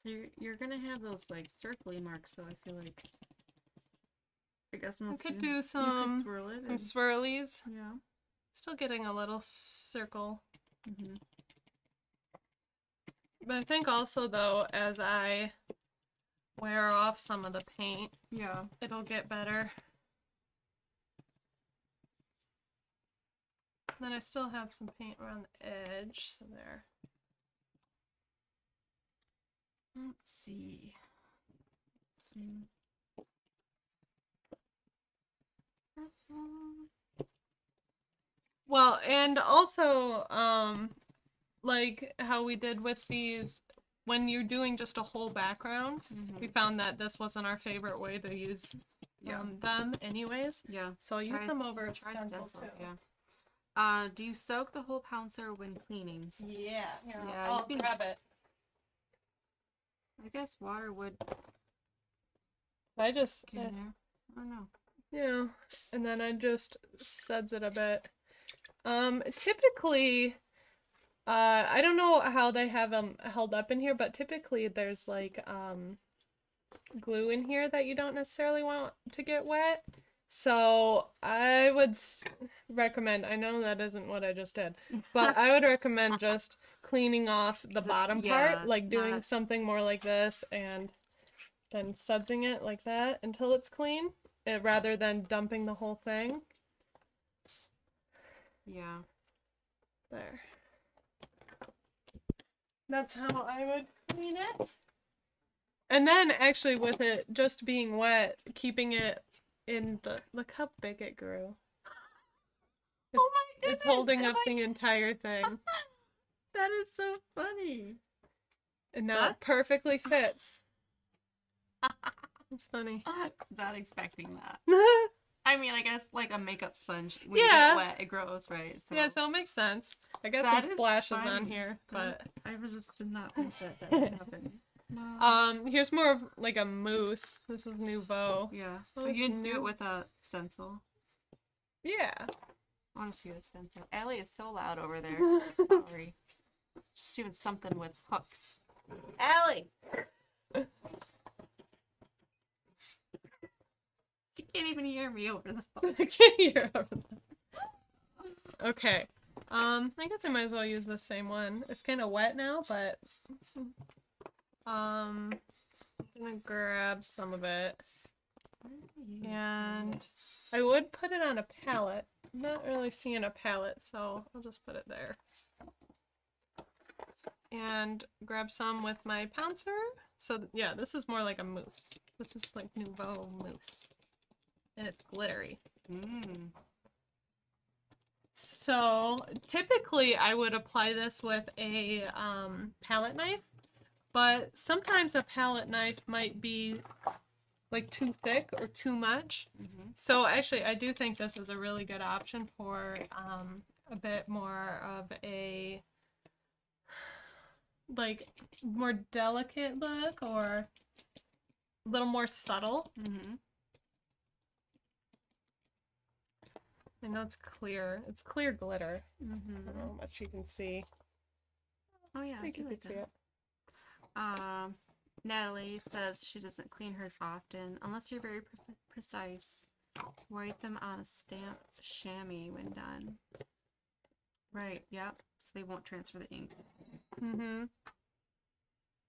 [SPEAKER 1] So you're you're gonna have those like circly marks though, I feel like. I guess
[SPEAKER 2] I could
[SPEAKER 1] you,
[SPEAKER 2] do
[SPEAKER 1] you could
[SPEAKER 2] some
[SPEAKER 1] swirl
[SPEAKER 2] some
[SPEAKER 1] and-
[SPEAKER 2] swirlies.
[SPEAKER 1] yeah.
[SPEAKER 2] Still getting a little circle.
[SPEAKER 1] hmm
[SPEAKER 2] But I think also though, as I wear off some of the paint,
[SPEAKER 1] Yeah.
[SPEAKER 2] it'll get better. Then I still have some paint around the edge, so there.
[SPEAKER 1] Let's see. Let's see.
[SPEAKER 2] Well, and also, um, like how we did with these, when you're doing just a whole background,
[SPEAKER 1] Mhm.
[SPEAKER 2] we found that this wasn't our favorite way to use
[SPEAKER 1] Yeah.
[SPEAKER 2] um, them, anyways.
[SPEAKER 1] Yeah.
[SPEAKER 2] So I'll use them over
[SPEAKER 1] try
[SPEAKER 2] stencil
[SPEAKER 1] stencil,
[SPEAKER 2] too.
[SPEAKER 1] Yeah. Uh, do you soak the whole pouncer when cleaning?
[SPEAKER 2] Yeah, here, I'll-
[SPEAKER 1] Yeah,
[SPEAKER 2] I'll
[SPEAKER 1] can-
[SPEAKER 2] grab it.
[SPEAKER 1] I guess water would
[SPEAKER 2] I just
[SPEAKER 1] get
[SPEAKER 2] uh.
[SPEAKER 1] I don't know.
[SPEAKER 2] Yeah, and then I just suds it a bit. Um, typically, uh, I don't know how they have them held up in here, but typically there's like um glue in here that you don't necessarily want to get wet. So I would recommend. I know that isn't what I just did, but I would recommend just cleaning off the bottom
[SPEAKER 1] yeah,
[SPEAKER 2] part, like doing
[SPEAKER 1] not-
[SPEAKER 2] something more like this, and then sudsing it like that until it's clean rather than dumping the whole thing.
[SPEAKER 1] Yeah.
[SPEAKER 2] There. That's how I would clean it. And then actually with it just being wet, keeping it in the look how big it grew.
[SPEAKER 1] oh my goodness!
[SPEAKER 2] It's holding up
[SPEAKER 1] like,
[SPEAKER 2] the entire thing.
[SPEAKER 1] That is so funny.
[SPEAKER 2] And now
[SPEAKER 1] Huh?
[SPEAKER 2] it perfectly fits. It's funny.
[SPEAKER 1] Not expecting that. I mean, I guess like a makeup sponge. When you get wet, it grows, right? So
[SPEAKER 2] yeah, so it makes sense. I got
[SPEAKER 1] That
[SPEAKER 2] these
[SPEAKER 1] is
[SPEAKER 2] splashes on here, but
[SPEAKER 1] I was just did not think that that would happen. No.
[SPEAKER 2] um here's more of like a mousse. This is Nuvo.
[SPEAKER 1] yeah.
[SPEAKER 2] oh,
[SPEAKER 1] you
[SPEAKER 2] it's
[SPEAKER 1] didn't do it with a stencil.
[SPEAKER 2] Yeah.
[SPEAKER 1] I want to see the stencil. Allie is so loud over there. Sorry. She's doing something with hooks. Allie! Can't even hear me over the phone.
[SPEAKER 2] I can't hear over. Okay. Um, I guess I might as well use the same one. It's kind of wet now, but um, I'm gonna grab some of it. And I would put it on a palette. I'm not really seeing a palette, so I'll just put it there. And grab some with my pouncer. So yeah, this is more like a mousse. This is like Nuvo mousse. And it's glittery.
[SPEAKER 1] Mm.
[SPEAKER 2] So typically I would apply this with a um, palette knife, but sometimes a palette knife might be like too thick or too much.
[SPEAKER 1] hmm
[SPEAKER 2] So actually I do think this is a really good option for um, a bit more of a like more delicate look or a little more subtle.
[SPEAKER 1] hmm
[SPEAKER 2] I know it's clear. It's clear glitter. I don't know
[SPEAKER 1] hmm
[SPEAKER 2] how much you can see.
[SPEAKER 1] Oh yeah,
[SPEAKER 2] I
[SPEAKER 1] I
[SPEAKER 2] think
[SPEAKER 1] do
[SPEAKER 2] you
[SPEAKER 1] like
[SPEAKER 2] can see it.
[SPEAKER 1] Um, Natalie says she doesn't clean hers often unless you're very pre- precise. Write them on a stamp chamois when done. Right. Yep. So they won't transfer the ink.
[SPEAKER 2] Mm-hmm.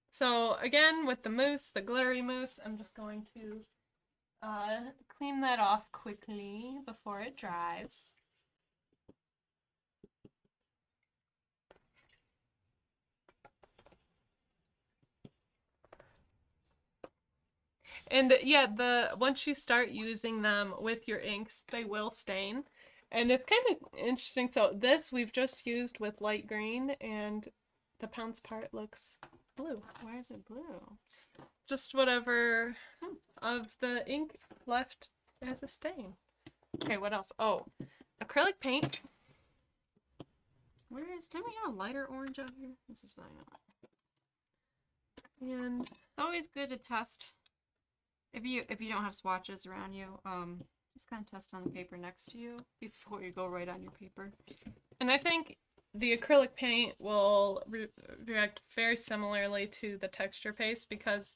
[SPEAKER 2] So again, with the mousse, the glittery mousse, I'm just going to uh, clean that off quickly before it dries. And yeah, the once you start using them with your inks, they will stain. And it's kind of interesting. So this we've just used with light green and the pounce part looks blue.
[SPEAKER 1] Why is it blue?
[SPEAKER 2] Just whatever of the ink left as a stain. Okay, what else? Oh, acrylic paint.
[SPEAKER 1] Where is? Didn't we have a lighter orange out here? This is really not.
[SPEAKER 2] And
[SPEAKER 1] It's always good to test. If you if you don't have swatches around you, um, just kind of test on the paper next to you before you go right on your paper.
[SPEAKER 2] and I think the acrylic paint will re- react very similarly to the texture paste because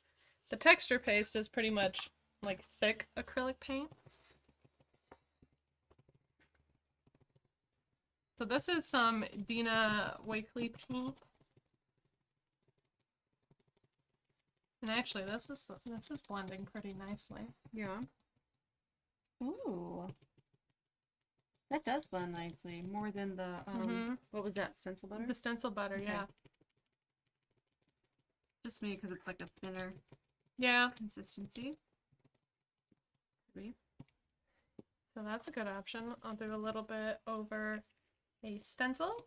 [SPEAKER 2] the texture paste is pretty much like thick acrylic paint. So this is some Dina Wakley paint. And actually this is this is blending pretty nicely.
[SPEAKER 1] Yeah. Ooh. That does blend nicely. More than the um
[SPEAKER 2] Mhm.
[SPEAKER 1] what was that, stencil butter?
[SPEAKER 2] The stencil butter,
[SPEAKER 1] Okay.
[SPEAKER 2] yeah.
[SPEAKER 1] Just me because it's like a thinner
[SPEAKER 2] Yeah,
[SPEAKER 1] consistency. Maybe.
[SPEAKER 2] so that's a good option. I'll do a little bit over a stencil.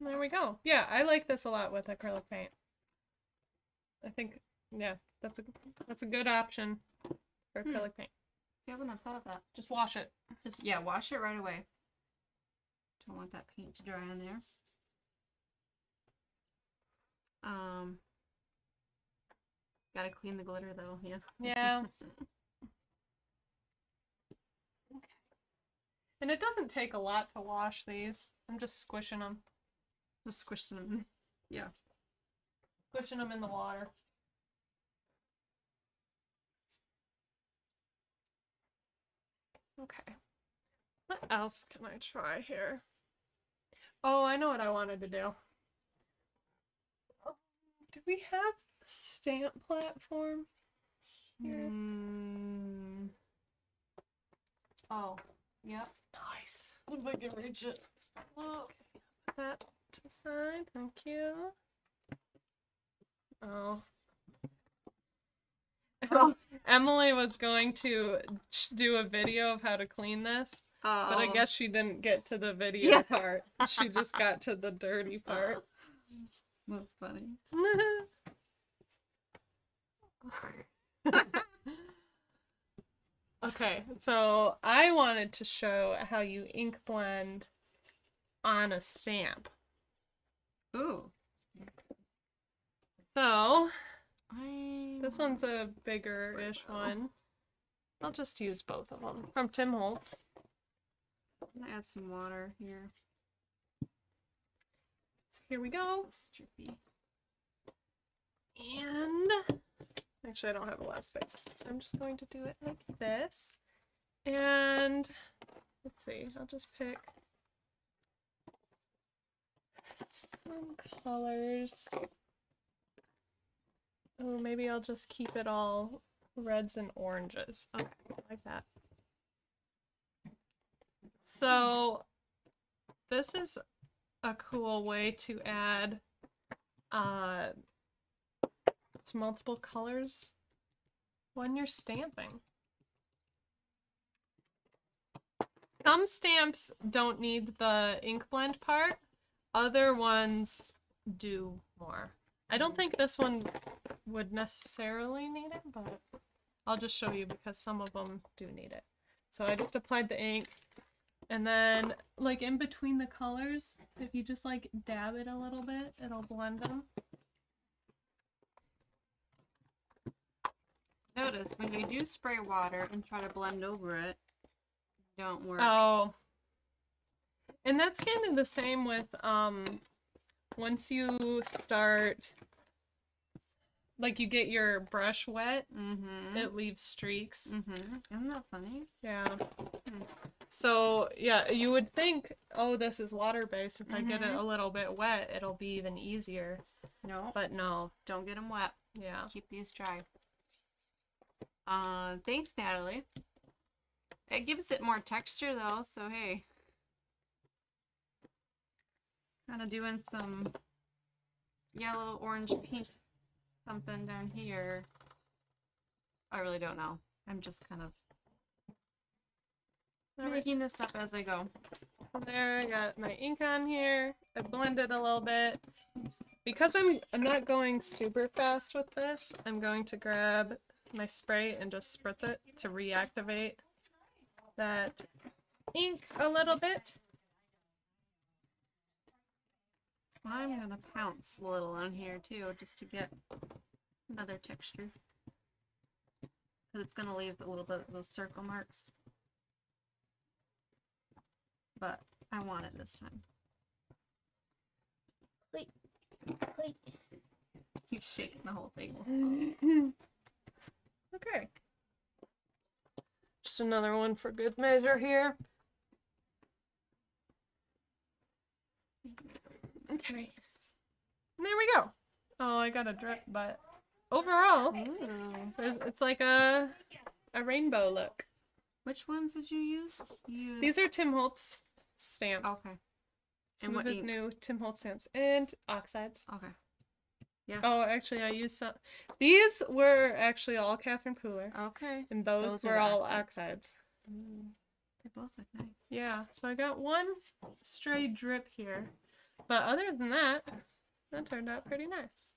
[SPEAKER 2] There we go. Yeah, I like this a lot with acrylic paint. I think, yeah, that's a that's a good option for
[SPEAKER 1] Hmm.
[SPEAKER 2] acrylic paint.
[SPEAKER 1] See, I wouldn't thought of that.
[SPEAKER 2] Just wash it.
[SPEAKER 1] Just yeah, wash it right away. Don't want that paint to dry on there. Um gotta clean the glitter though, yeah.
[SPEAKER 2] Yeah. okay. And it doesn't take a lot to wash these. I'm just squishing them,
[SPEAKER 1] Just squishing them. Yeah.
[SPEAKER 2] squishing them in the water. Okay. What else can I try here? Oh, I know what I wanted to do. Do we have stamp platform here?
[SPEAKER 1] Mm. Oh, yep.
[SPEAKER 2] Nice.
[SPEAKER 1] If I can reach it.
[SPEAKER 2] Well, put that to the side. Thank you. Oh.
[SPEAKER 1] Oh.
[SPEAKER 2] Emily was going to do a video of how to clean this,
[SPEAKER 1] Oh.
[SPEAKER 2] but I um, guess she didn't get to the video
[SPEAKER 1] Yeah.
[SPEAKER 2] part. She just got to the dirty part.
[SPEAKER 1] That's funny.
[SPEAKER 2] okay, so I wanted to show how you ink blend on a stamp.
[SPEAKER 1] Ooh.
[SPEAKER 2] So,
[SPEAKER 1] I
[SPEAKER 2] This one's a bigger-ish
[SPEAKER 1] oh.
[SPEAKER 2] one. I'll just use both of them from Tim Holtz.
[SPEAKER 1] I'm gonna add some water here.
[SPEAKER 2] So here we go. And actually, I don't have a lot of space, so I'm just going to do it like this. And let's see, I'll just pick some colors. Oh, maybe I'll just keep it all reds and oranges. Okay, like that. So, this is a cool way to add uh, it's multiple colors when you're stamping. Some stamps don't need the ink blend part. Other ones do more. I don't think this one would necessarily need it, but I'll just show you because some of them do need it. So I just applied the ink and then like in between the colors, if you just like dab it a little bit, it'll blend them.
[SPEAKER 1] Notice when you do spray water and try to blend over it, don't work.
[SPEAKER 2] Oh. And that's kind of the same with um once you start like you get your brush wet,
[SPEAKER 1] Mm-hmm.
[SPEAKER 2] it leaves streaks.
[SPEAKER 1] Mm-hmm. Isn't that funny?
[SPEAKER 2] Yeah. So, yeah, you would think, oh, this is water based. If I get it
[SPEAKER 1] Mhm.
[SPEAKER 2] a little bit wet, it'll be even easier.
[SPEAKER 1] No,
[SPEAKER 2] But no.
[SPEAKER 1] don't get them wet.
[SPEAKER 2] Yeah.
[SPEAKER 1] Keep these dry. Uh, thanks, Natalie. It gives it more texture though, so hey. Kind of doing some yellow, orange, pink something down here. I really don't know. I'm just kind of
[SPEAKER 2] Right.
[SPEAKER 1] making this up as I go.
[SPEAKER 2] There, I got my ink on here. I blended a little bit. Because I'm I'm not going super fast with this, I'm going to grab my spray and just spritz it to reactivate that ink a little bit.
[SPEAKER 1] I'm gonna pounce a little on here too, just to get another texture. Because it's gonna leave a little bit of those circle marks. But I want it this time. Wait, wait. He's shaking the whole table.
[SPEAKER 2] Okay. Just another one for good measure here. Okay. There we go. Oh, I got a drip, but overall,
[SPEAKER 1] Ooh.
[SPEAKER 2] there's it's like a a rainbow look.
[SPEAKER 1] Which ones did you use? You.
[SPEAKER 2] These are Tim Holtz stamps.
[SPEAKER 1] Okay.
[SPEAKER 2] Some
[SPEAKER 1] And
[SPEAKER 2] of
[SPEAKER 1] what
[SPEAKER 2] his
[SPEAKER 1] ink?
[SPEAKER 2] new Tim Holtz stamps and oxides.
[SPEAKER 1] Okay. Yeah.
[SPEAKER 2] Oh, actually, I used some. These were actually all Catherine Pooler,
[SPEAKER 1] Okay.
[SPEAKER 2] and those,
[SPEAKER 1] Those
[SPEAKER 2] were all
[SPEAKER 1] oxides.
[SPEAKER 2] oxides.
[SPEAKER 1] Mm, They both look nice.
[SPEAKER 2] Yeah, so I got one stray drip here, but other than that, that turned out pretty nice.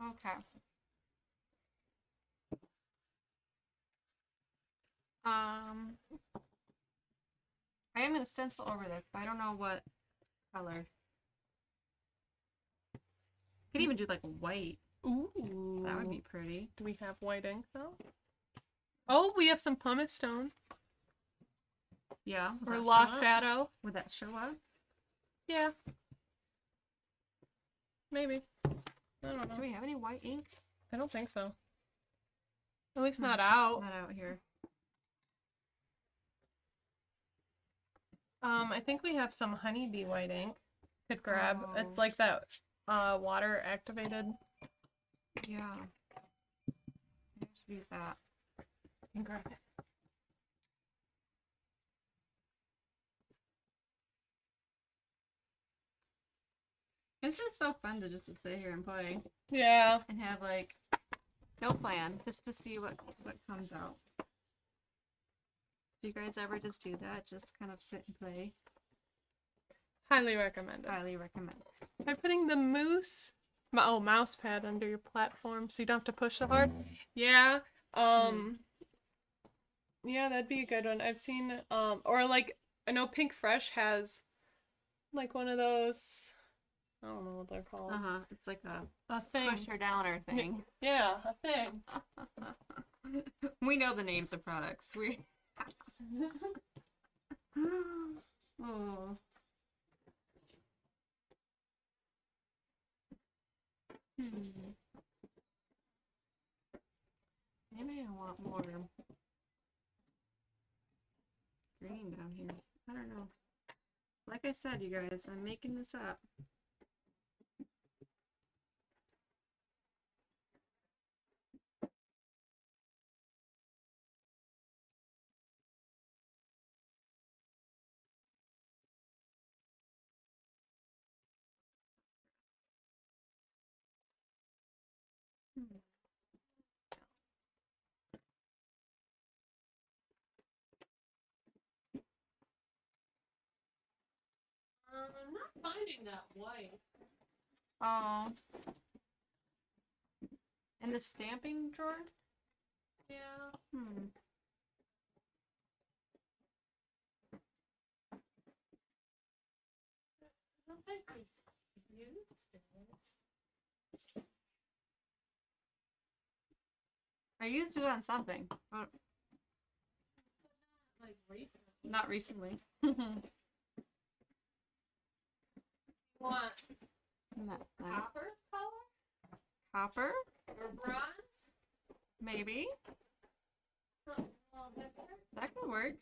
[SPEAKER 1] Okay. Um, I am gonna stencil over this, but I don't know what color. Could even do like white.
[SPEAKER 2] Ooh,
[SPEAKER 1] That would be pretty.
[SPEAKER 2] Do we have white ink though? Oh, we have some pumice stone
[SPEAKER 1] Yeah.
[SPEAKER 2] or
[SPEAKER 1] that
[SPEAKER 2] lost
[SPEAKER 1] up?
[SPEAKER 2] shadow.
[SPEAKER 1] Would that show up?
[SPEAKER 2] Yeah, maybe. I don't know.
[SPEAKER 1] Do we have any white ink?
[SPEAKER 2] I don't think so. At least
[SPEAKER 1] Hmm.
[SPEAKER 2] not out.
[SPEAKER 1] Not out here.
[SPEAKER 2] Um, I think we have some honeybee white ink. Could grab.
[SPEAKER 1] Oh.
[SPEAKER 2] It's like that uh water activated.
[SPEAKER 1] Yeah. I should use that.
[SPEAKER 2] Can grab it.
[SPEAKER 1] It's just so fun to just to sit here and play
[SPEAKER 2] Yeah.
[SPEAKER 1] and have like no plan, just to see what what comes out. Do you guys ever just do that? Just kind of sit and play?
[SPEAKER 2] Highly recommended.
[SPEAKER 1] Highly recommend.
[SPEAKER 2] By putting the moose, oh, mouse pad under your platform so you don't have to push so hard. Yeah. Um. Yeah, that'd be a good one. I've seen um or like I know Pinkfresh has like one of those. I don't know what they're called.
[SPEAKER 1] Uh huh. It's like a
[SPEAKER 2] A thing.
[SPEAKER 1] pusher downer thing.
[SPEAKER 2] Yeah, a thing.
[SPEAKER 1] we know the names of products. We. Oh. Hmm. Maybe I want more green down here. I don't know. Like I said, you guys, I'm making this up. Hmm.
[SPEAKER 2] Um, I'm not finding that white.
[SPEAKER 1] Oh. In the stamping drawer?
[SPEAKER 2] Yeah.
[SPEAKER 1] Hmm.
[SPEAKER 2] I don't think we used it.
[SPEAKER 1] I used it on something, but
[SPEAKER 2] Like recently.
[SPEAKER 1] not recently.
[SPEAKER 2] Want
[SPEAKER 1] Not like
[SPEAKER 2] copper color
[SPEAKER 1] copper,
[SPEAKER 2] or bronze?
[SPEAKER 1] maybe.
[SPEAKER 2] Something a little different.
[SPEAKER 1] That could work.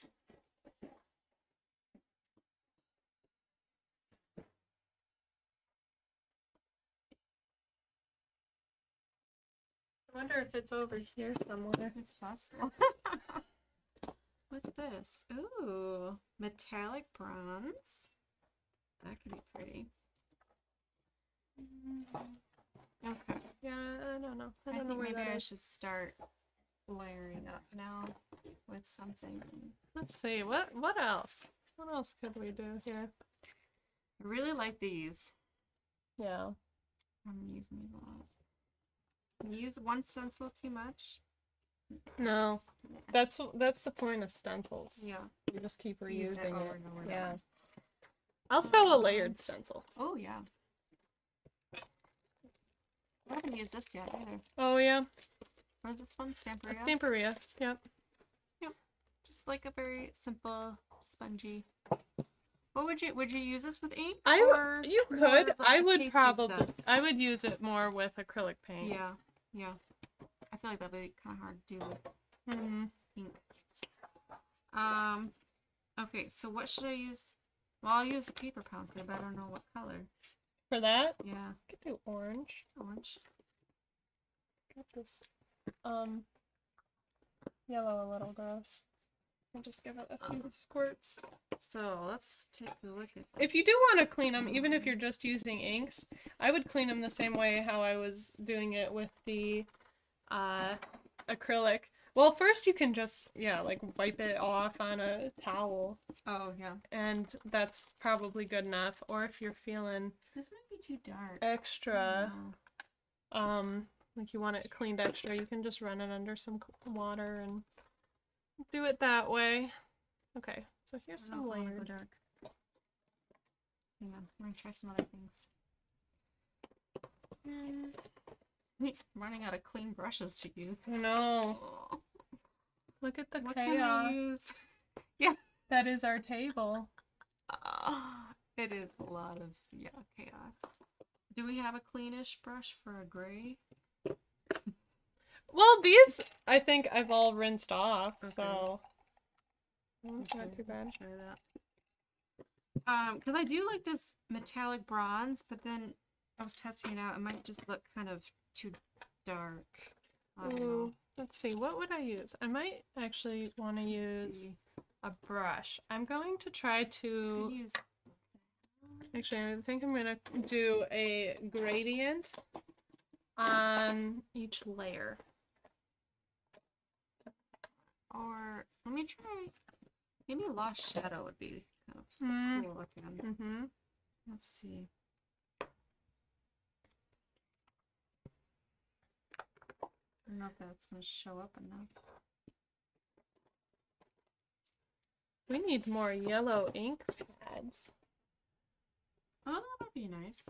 [SPEAKER 2] I wonder if it's over here somewhere.
[SPEAKER 1] It's possible. What's this? Ooh, metallic bronze. That could be pretty. Okay.
[SPEAKER 2] Yeah, I don't know. I
[SPEAKER 1] I,
[SPEAKER 2] don't know
[SPEAKER 1] think
[SPEAKER 2] where
[SPEAKER 1] maybe
[SPEAKER 2] that
[SPEAKER 1] I
[SPEAKER 2] is.
[SPEAKER 1] should start layering up now with something.
[SPEAKER 2] Let's see. What what else? What else could we do here?
[SPEAKER 1] I really like these.
[SPEAKER 2] Yeah.
[SPEAKER 1] I'm using these a lot. You use one stencil too much?
[SPEAKER 2] No. That's that's the point of stencils.
[SPEAKER 1] Yeah.
[SPEAKER 2] You just keep
[SPEAKER 1] Use
[SPEAKER 2] reusing
[SPEAKER 1] that over
[SPEAKER 2] it.
[SPEAKER 1] and over and
[SPEAKER 2] Yeah. I'll show a layered stencil.
[SPEAKER 1] Oh yeah. Haven't used this yet either.
[SPEAKER 2] Oh yeah.
[SPEAKER 1] What is this one?
[SPEAKER 2] A
[SPEAKER 1] Stamperia?
[SPEAKER 2] Stamperia. Yep. Yep.
[SPEAKER 1] Just like a very simple, spongy. What would you would you use this with ink?
[SPEAKER 2] I
[SPEAKER 1] or
[SPEAKER 2] you could.
[SPEAKER 1] like,
[SPEAKER 2] I would probably.
[SPEAKER 1] stuff?
[SPEAKER 2] I would use it more with acrylic paint.
[SPEAKER 1] Yeah, yeah. I feel like that'd be kind of hard to do with
[SPEAKER 2] hmm
[SPEAKER 1] ink. Um. Okay, so what should I use? Well, I'll use a paper pouncer, but I don't know what color.
[SPEAKER 2] For that,
[SPEAKER 1] Yeah,
[SPEAKER 2] I could do orange.
[SPEAKER 1] orange.
[SPEAKER 2] Got this. Um. Yellow a little gross. I'll just give it a few squirts.
[SPEAKER 1] So let's take a look at.
[SPEAKER 2] If you do want to clean them, even if you're just using inks, I would clean them the same way how I was doing it with the uh, acrylic. Well, first you can just, yeah, like wipe it off on a towel,
[SPEAKER 1] Oh yeah,
[SPEAKER 2] and that's probably good enough. Or if you're feeling
[SPEAKER 1] this might be too dark.
[SPEAKER 2] extra, um, like you want it cleaned extra, you can just run it under some water and do it that way. Okay, so here's
[SPEAKER 1] don't
[SPEAKER 2] some
[SPEAKER 1] know if I go
[SPEAKER 2] layered.
[SPEAKER 1] dark. Hang on, I'm gonna try some other things. Mm. I'm running out of clean brushes to use.
[SPEAKER 2] No,
[SPEAKER 1] Oh,
[SPEAKER 2] look at the
[SPEAKER 1] what
[SPEAKER 2] chaos.
[SPEAKER 1] use?
[SPEAKER 2] That is our table.
[SPEAKER 1] Ah, it is a lot of yeah chaos. Do we have a cleanish brush for a gray?
[SPEAKER 2] Well, these I think I've all rinsed off,
[SPEAKER 1] Okay.
[SPEAKER 2] so it's not too bad.
[SPEAKER 1] Try that. Um, because I do like this metallic bronze, but then I was testing it out. It might just look kind of too dark. I don't know.
[SPEAKER 2] Ooh, let's see. What would I use? I might actually want to use a brush. I'm going to try to.
[SPEAKER 1] use
[SPEAKER 2] Actually, I think I'm gonna do a gradient on each layer.
[SPEAKER 1] Or let me try. Maybe lost shadow would be kind of
[SPEAKER 2] Mm.
[SPEAKER 1] cool looking.
[SPEAKER 2] Mm-hmm.
[SPEAKER 1] Let's see. I don't know if that's gonna show up enough.
[SPEAKER 2] We need more yellow ink pads.
[SPEAKER 1] Oh, that would be nice.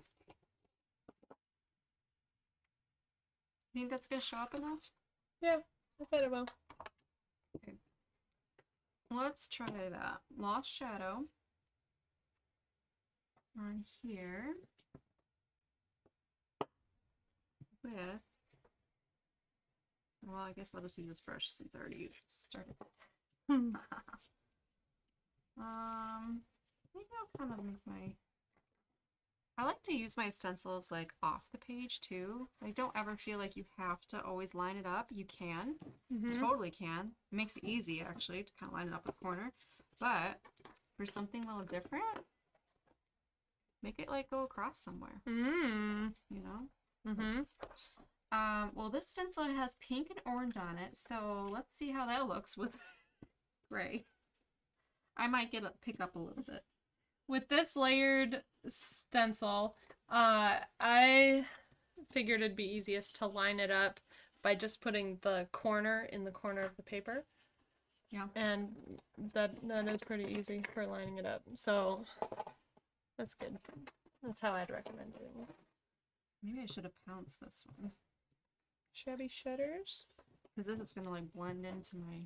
[SPEAKER 1] You Think that's gonna show up enough?
[SPEAKER 2] Yeah, I bet it will.
[SPEAKER 1] Let's try that. Lost Shadow. On here. With. Well, I guess I'll just use this brush since I already started. Um, maybe I'll kind of make my. I like to use my stencils like off the page too. I don't ever feel like you have to always line it up. You can,
[SPEAKER 2] Mhm.
[SPEAKER 1] totally can. It makes it easy actually to kind of line it up a corner. But for something a little different, make it like go across somewhere.
[SPEAKER 2] Mm.
[SPEAKER 1] You know.
[SPEAKER 2] Mm-hmm.
[SPEAKER 1] Um. Well, this stencil has pink and orange on it, so let's see how that looks with gray. I might get a, pick up a little bit.
[SPEAKER 2] With this layered stencil, uh, I figured it'd be easiest to line it up by just putting the corner in the corner of the paper.
[SPEAKER 1] Yeah.
[SPEAKER 2] And that that is pretty easy for lining it up. So that's good. That's how I'd recommend doing it.
[SPEAKER 1] Maybe I should have pounced this one
[SPEAKER 2] Chevy shutters.
[SPEAKER 1] because this is gonna like blend into my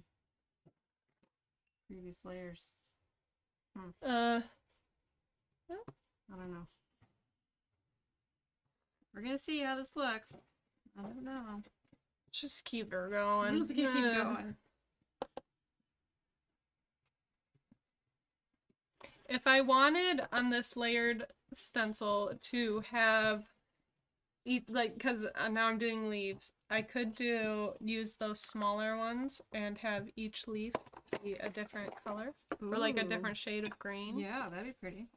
[SPEAKER 1] previous layers.
[SPEAKER 2] Uh,
[SPEAKER 1] I don't know. We're gonna see how this looks. I don't know.
[SPEAKER 2] just keep her going.
[SPEAKER 1] Let's keep
[SPEAKER 2] Uh,
[SPEAKER 1] going.
[SPEAKER 2] If I wanted on this layered stencil to have eat like because now I'm doing leaves, I could do use those smaller ones and have each leaf be a different color or like a different shade of green.
[SPEAKER 1] Yeah, that'd be pretty.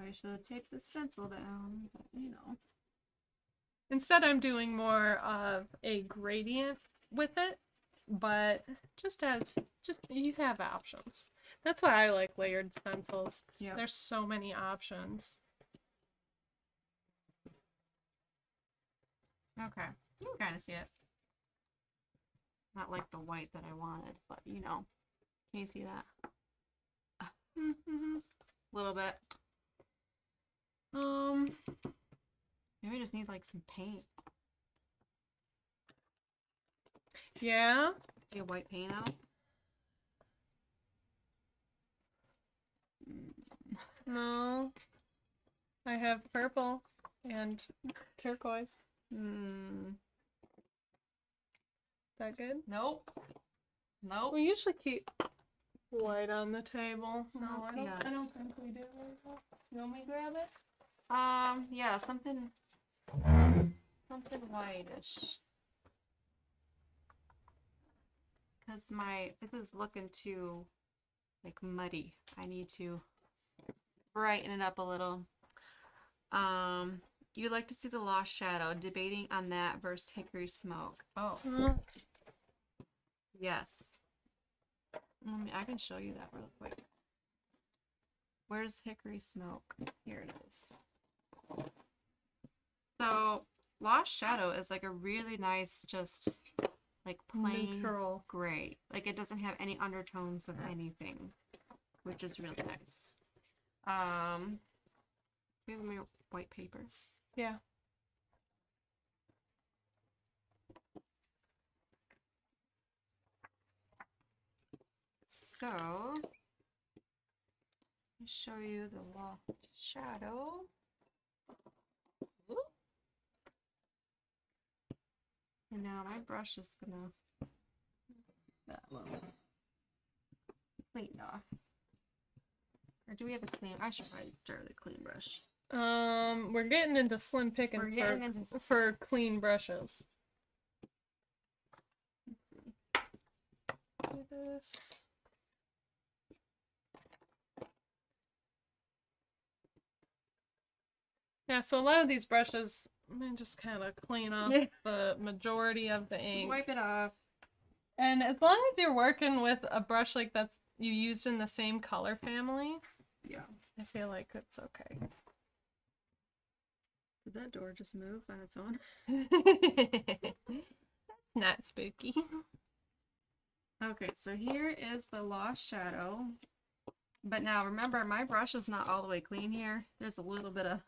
[SPEAKER 1] I should have taped the stencil down, but you know.
[SPEAKER 2] Instead, I'm doing more of a gradient with it, but just as just you have options. That's why I like layered stencils.
[SPEAKER 1] Yeah.
[SPEAKER 2] There's so many options.
[SPEAKER 1] Okay. You can kind of see it. Not like the white that I wanted, but you know. Can you see that? A little bit. Um, maybe I just need like some paint.
[SPEAKER 2] Yeah.
[SPEAKER 1] Get white paint out. Mm,
[SPEAKER 2] No. I have purple and turquoise. Is that good?
[SPEAKER 1] Nope. Nope.
[SPEAKER 2] We usually keep white on the table. No,
[SPEAKER 1] Let's
[SPEAKER 2] I don't. I don't think we do. You want me to grab it?
[SPEAKER 1] Um, yeah, something something whitish. Cause my this is looking too like muddy. I need to brighten it up a little. Um, you like to see the lost shadow, debating on that versus hickory smoke. Oh,
[SPEAKER 2] Mm,
[SPEAKER 1] yes. Let me I can show you that real quick. Where's hickory smoke? Here it is. So, Lost Shadow is like a really nice, just like plain
[SPEAKER 2] Neutral.
[SPEAKER 1] gray. Like it doesn't have any undertones of anything, which is really nice. Um, we have my white paper.
[SPEAKER 2] Yeah.
[SPEAKER 1] So, let me show you the Lost Shadow. Ooh. And now my brush is gonna that low. Clean off. Or do we have a clean? I should probably start with a clean brush.
[SPEAKER 2] Um, we're getting into slim pickings
[SPEAKER 1] We're
[SPEAKER 2] for,
[SPEAKER 1] getting into s-
[SPEAKER 2] for clean brushes. Do this. Yeah, so a lot of these brushes, I just kind of clean off the majority of the ink.
[SPEAKER 1] Wipe it off.
[SPEAKER 2] And as long as you're working with a brush like that's you used in the same color family,
[SPEAKER 1] Yeah.
[SPEAKER 2] I feel like it's okay.
[SPEAKER 1] Did that door just move on its own?
[SPEAKER 2] That's Not spooky.
[SPEAKER 1] Okay, so here is the Lost Shadow. But now remember, my brush is not all the way clean here. There's a little bit of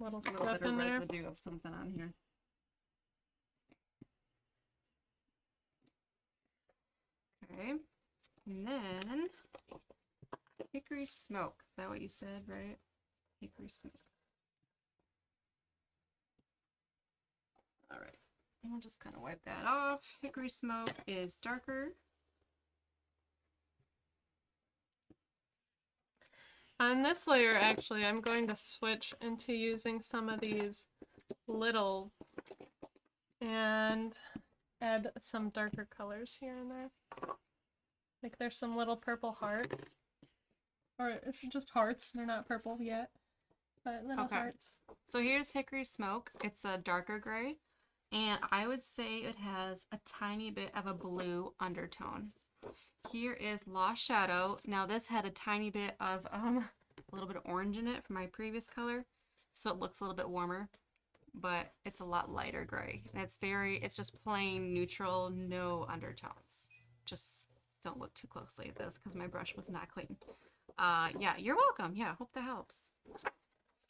[SPEAKER 2] Little
[SPEAKER 1] a little
[SPEAKER 2] stuff
[SPEAKER 1] bit of
[SPEAKER 2] in there.
[SPEAKER 1] residue of something on here. Okay, and then hickory smoke. Is that what you said, right? Hickory smoke. All right, and we'll just kind of wipe that off. Hickory smoke is darker.
[SPEAKER 2] On this layer, actually, I'm going to switch into using some of these littles and add some darker colors here and there. Like there's some little purple hearts. Or it's just hearts, they're not purple yet. But little
[SPEAKER 1] Okay.
[SPEAKER 2] hearts.
[SPEAKER 1] So here's hickory smoke. It's a darker gray, and I would say it has a tiny bit of a blue undertone. Here is Lost Shadow. Now this had a tiny bit of um a little bit of orange in it from my previous color, so it looks a little bit warmer, but it's a lot lighter gray. And it's very it's just plain neutral, no undertones. Just don't look too closely at this because my brush was not clean. Uh yeah, you're welcome. Yeah, hope that helps.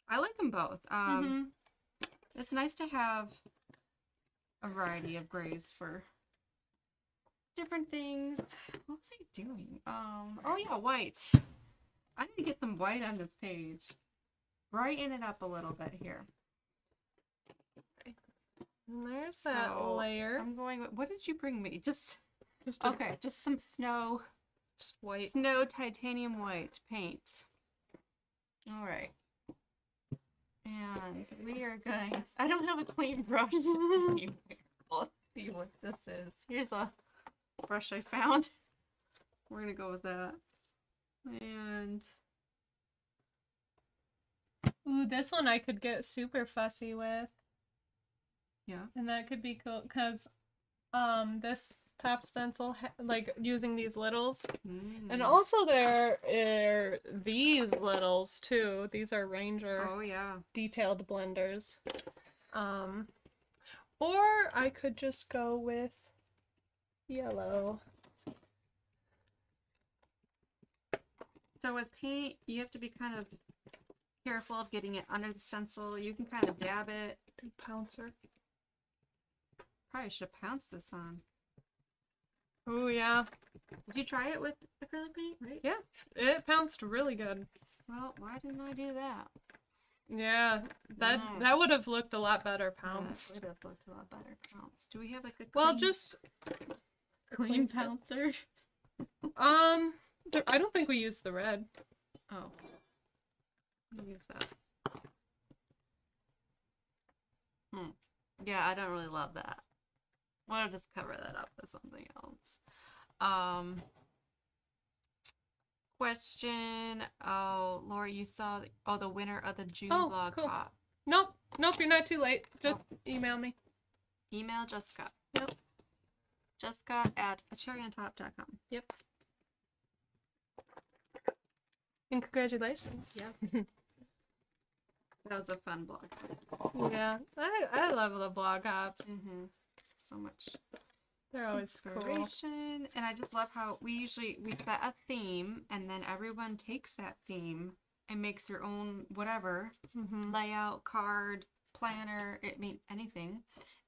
[SPEAKER 1] I like them both. Um
[SPEAKER 2] Mhm.
[SPEAKER 1] it's nice to have a variety of grays for different things. What was I doing? Um, oh yeah, white. I need to get some white on this page. Brighten it up a little bit here.
[SPEAKER 2] And there's that layer.
[SPEAKER 1] I'm going with, what did you bring me? Just,
[SPEAKER 2] Just a-
[SPEAKER 1] okay, just some snow,
[SPEAKER 2] just white.
[SPEAKER 1] snow titanium white paint. All right. And we are going, to, I don't have a clean brush anywhere. Let's see what this is. Here's a brush I found. We're gonna go with that. And
[SPEAKER 2] Ooh, this one I could get super fussy with.
[SPEAKER 1] yeah,
[SPEAKER 2] And that could be cool because um this top stencil like using these littles and
[SPEAKER 1] Mm.
[SPEAKER 2] also there are these littles too. These are Ranger
[SPEAKER 1] oh yeah,
[SPEAKER 2] detailed blenders. Um or I could just go with yellow.
[SPEAKER 1] So with paint, you have to be kind of careful of getting it under the stencil. You can kind of dab it.
[SPEAKER 2] Big pouncer.
[SPEAKER 1] Probably should have pounced this on.
[SPEAKER 2] Oh yeah.
[SPEAKER 1] Did you try it with acrylic paint? Right.
[SPEAKER 2] Yeah. It pounced really good.
[SPEAKER 1] Well, why didn't I do that?
[SPEAKER 2] Yeah. That
[SPEAKER 1] Mm.
[SPEAKER 2] that would have looked a lot better
[SPEAKER 1] Yeah,
[SPEAKER 2] pounced.
[SPEAKER 1] Would have looked a lot better pounced. Do we have like a
[SPEAKER 2] Well, just
[SPEAKER 1] clean pouncer?
[SPEAKER 2] um I don't think we used the red.
[SPEAKER 1] Oh, use that. Hmm. Yeah, I don't really love that. Why don't I just cover that up with something else? Um. Question. Oh, Laura, you saw. The, oh, the winner of the June
[SPEAKER 2] Oh,
[SPEAKER 1] blog
[SPEAKER 2] cool.
[SPEAKER 1] hop.
[SPEAKER 2] Nope. Nope, you're not too late. Just email me.
[SPEAKER 1] Email Jessica.
[SPEAKER 2] Yep.
[SPEAKER 1] Jessica at acherryontop.com.
[SPEAKER 2] Yep. And congratulations.
[SPEAKER 1] Yep. That was a fun blog.
[SPEAKER 2] Yeah. I, I love the blog hops.
[SPEAKER 1] Mm-hmm. So much
[SPEAKER 2] They're always cool.
[SPEAKER 1] inspiration, and I just love how we usually we set a theme, and then everyone takes that theme and makes their own whatever
[SPEAKER 2] hmm
[SPEAKER 1] layout, card, planner. It mean anything,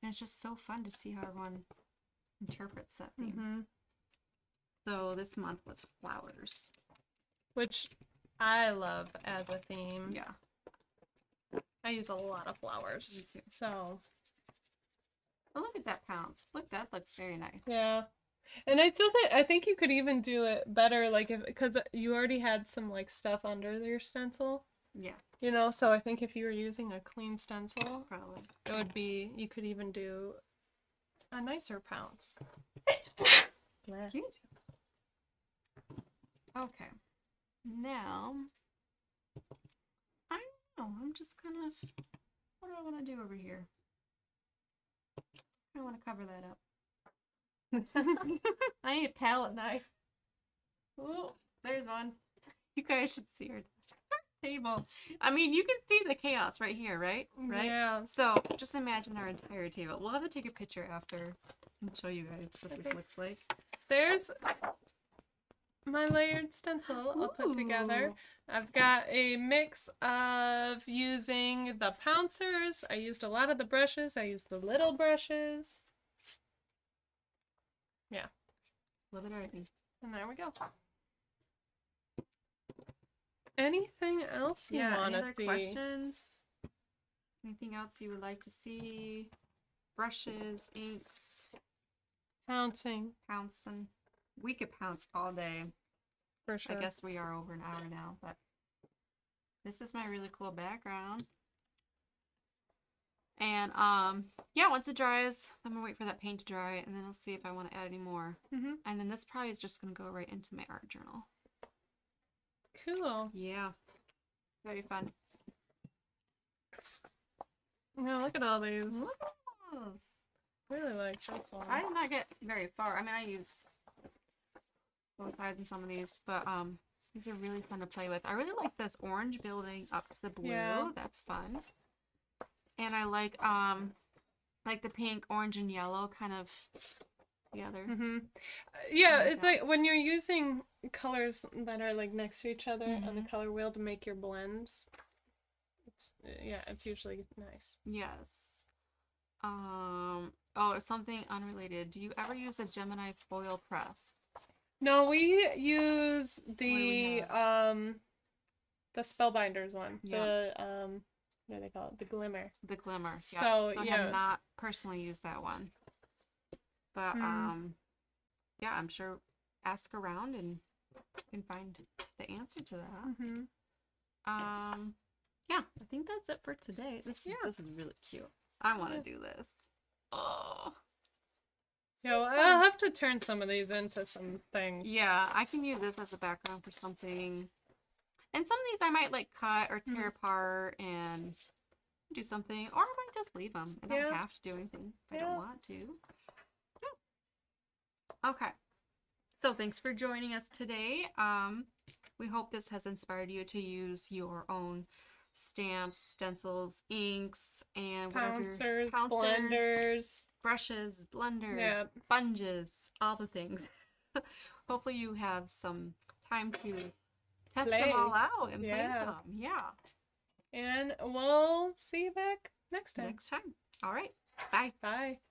[SPEAKER 1] and it's just so fun to see how everyone interprets that theme.
[SPEAKER 2] hmm
[SPEAKER 1] So this month was flowers.
[SPEAKER 2] Which I love as a theme.
[SPEAKER 1] Yeah,
[SPEAKER 2] I use a lot of flowers.
[SPEAKER 1] me too.
[SPEAKER 2] So
[SPEAKER 1] Oh, look at that pounce. Look, that looks very nice.
[SPEAKER 2] yeah. And I still think I think you could even do it better, like if because you already had some like stuff under your stencil,
[SPEAKER 1] Yeah,
[SPEAKER 2] you know. So I think if you were using a clean stencil,
[SPEAKER 1] probably.
[SPEAKER 2] it would be you could even do a nicer pounce.
[SPEAKER 1] Okay. Now, I don't know. I'm just kind of. What do I want to do over here? I want to cover that up. I need a palette knife. Oh, there's one. You guys should see her. Table. I mean, you can see the chaos right here, right? Right.
[SPEAKER 2] Yeah.
[SPEAKER 1] So just imagine our entire table. We'll have to take a picture after and show you guys what
[SPEAKER 2] Okay.
[SPEAKER 1] this looks like.
[SPEAKER 2] There's my layered stencil I'll put together. I've got a mix of using the pouncers. I used a lot of the brushes. I used the little brushes. Yeah.
[SPEAKER 1] Love it already.
[SPEAKER 2] And there we go. Anything else you
[SPEAKER 1] Yeah.
[SPEAKER 2] want to
[SPEAKER 1] other
[SPEAKER 2] see?
[SPEAKER 1] questions? Anything else you would like to see? Brushes, inks,
[SPEAKER 2] Pouncing,
[SPEAKER 1] pouncing. We could pounce all day.
[SPEAKER 2] for sure.
[SPEAKER 1] I guess we are over an hour now, but this is my really cool background. And um, yeah, once it dries, I'm gonna wait for that paint to dry, and then I'll see if I want to add any more.
[SPEAKER 2] hmm
[SPEAKER 1] And then this probably is just gonna go right into my art journal.
[SPEAKER 2] Cool.
[SPEAKER 1] Yeah, very fun.
[SPEAKER 2] Yeah, look at all these.
[SPEAKER 1] Look at those.
[SPEAKER 2] Really like this one.
[SPEAKER 1] I did not get very far. I mean, I used both sides in some of these, but um, these are really fun to play with. I really like this orange building up to the blue.
[SPEAKER 2] Yeah.
[SPEAKER 1] That's fun. And I like um, like the pink, orange, and yellow kind of together.
[SPEAKER 2] hmm Yeah,
[SPEAKER 1] like
[SPEAKER 2] it's
[SPEAKER 1] that.
[SPEAKER 2] like when you're using colors that are like next to each other on the color wheel to make your blends. It's yeah, it's usually nice.
[SPEAKER 1] Yes. Um. Oh, something unrelated. Do you ever use a Gemini foil press?
[SPEAKER 2] No, we use
[SPEAKER 1] we
[SPEAKER 2] the um the spellbinders one.
[SPEAKER 1] Yeah.
[SPEAKER 2] The um what do they call it? The glimmer.
[SPEAKER 1] The glimmer. Yeah.
[SPEAKER 2] So,
[SPEAKER 1] I
[SPEAKER 2] yeah.
[SPEAKER 1] have not personally used that one. But
[SPEAKER 2] Hmm.
[SPEAKER 1] um yeah, I'm sure ask around and can find the answer to that.
[SPEAKER 2] Mm-hmm.
[SPEAKER 1] Um yeah, I think that's it for today. This is this is really cute. I want to
[SPEAKER 2] Yeah.
[SPEAKER 1] do this. Oh.
[SPEAKER 2] Yeah, well, I'll have to turn some of these into some things.
[SPEAKER 1] Yeah, I can use this as a background for something. And some of these I might like cut or tear
[SPEAKER 2] Mhm.
[SPEAKER 1] apart and do something, or I might just leave them. I don't
[SPEAKER 2] Yeah.
[SPEAKER 1] have to do anything if I don't want to. Okay. So thanks for joining us today. Um, we hope this has inspired you to use your own stamps, stencils, inks, and whatever
[SPEAKER 2] Pouncers,
[SPEAKER 1] pouncers,
[SPEAKER 2] blenders.
[SPEAKER 1] brushes, blenders,
[SPEAKER 2] Yeah.
[SPEAKER 1] sponges, all the things. Hopefully, you have some time to test
[SPEAKER 2] Play.
[SPEAKER 1] them all out and play
[SPEAKER 2] Yeah.
[SPEAKER 1] with them. Yeah.
[SPEAKER 2] And we'll see you back next time.
[SPEAKER 1] Next time. All right. Bye.
[SPEAKER 2] Bye.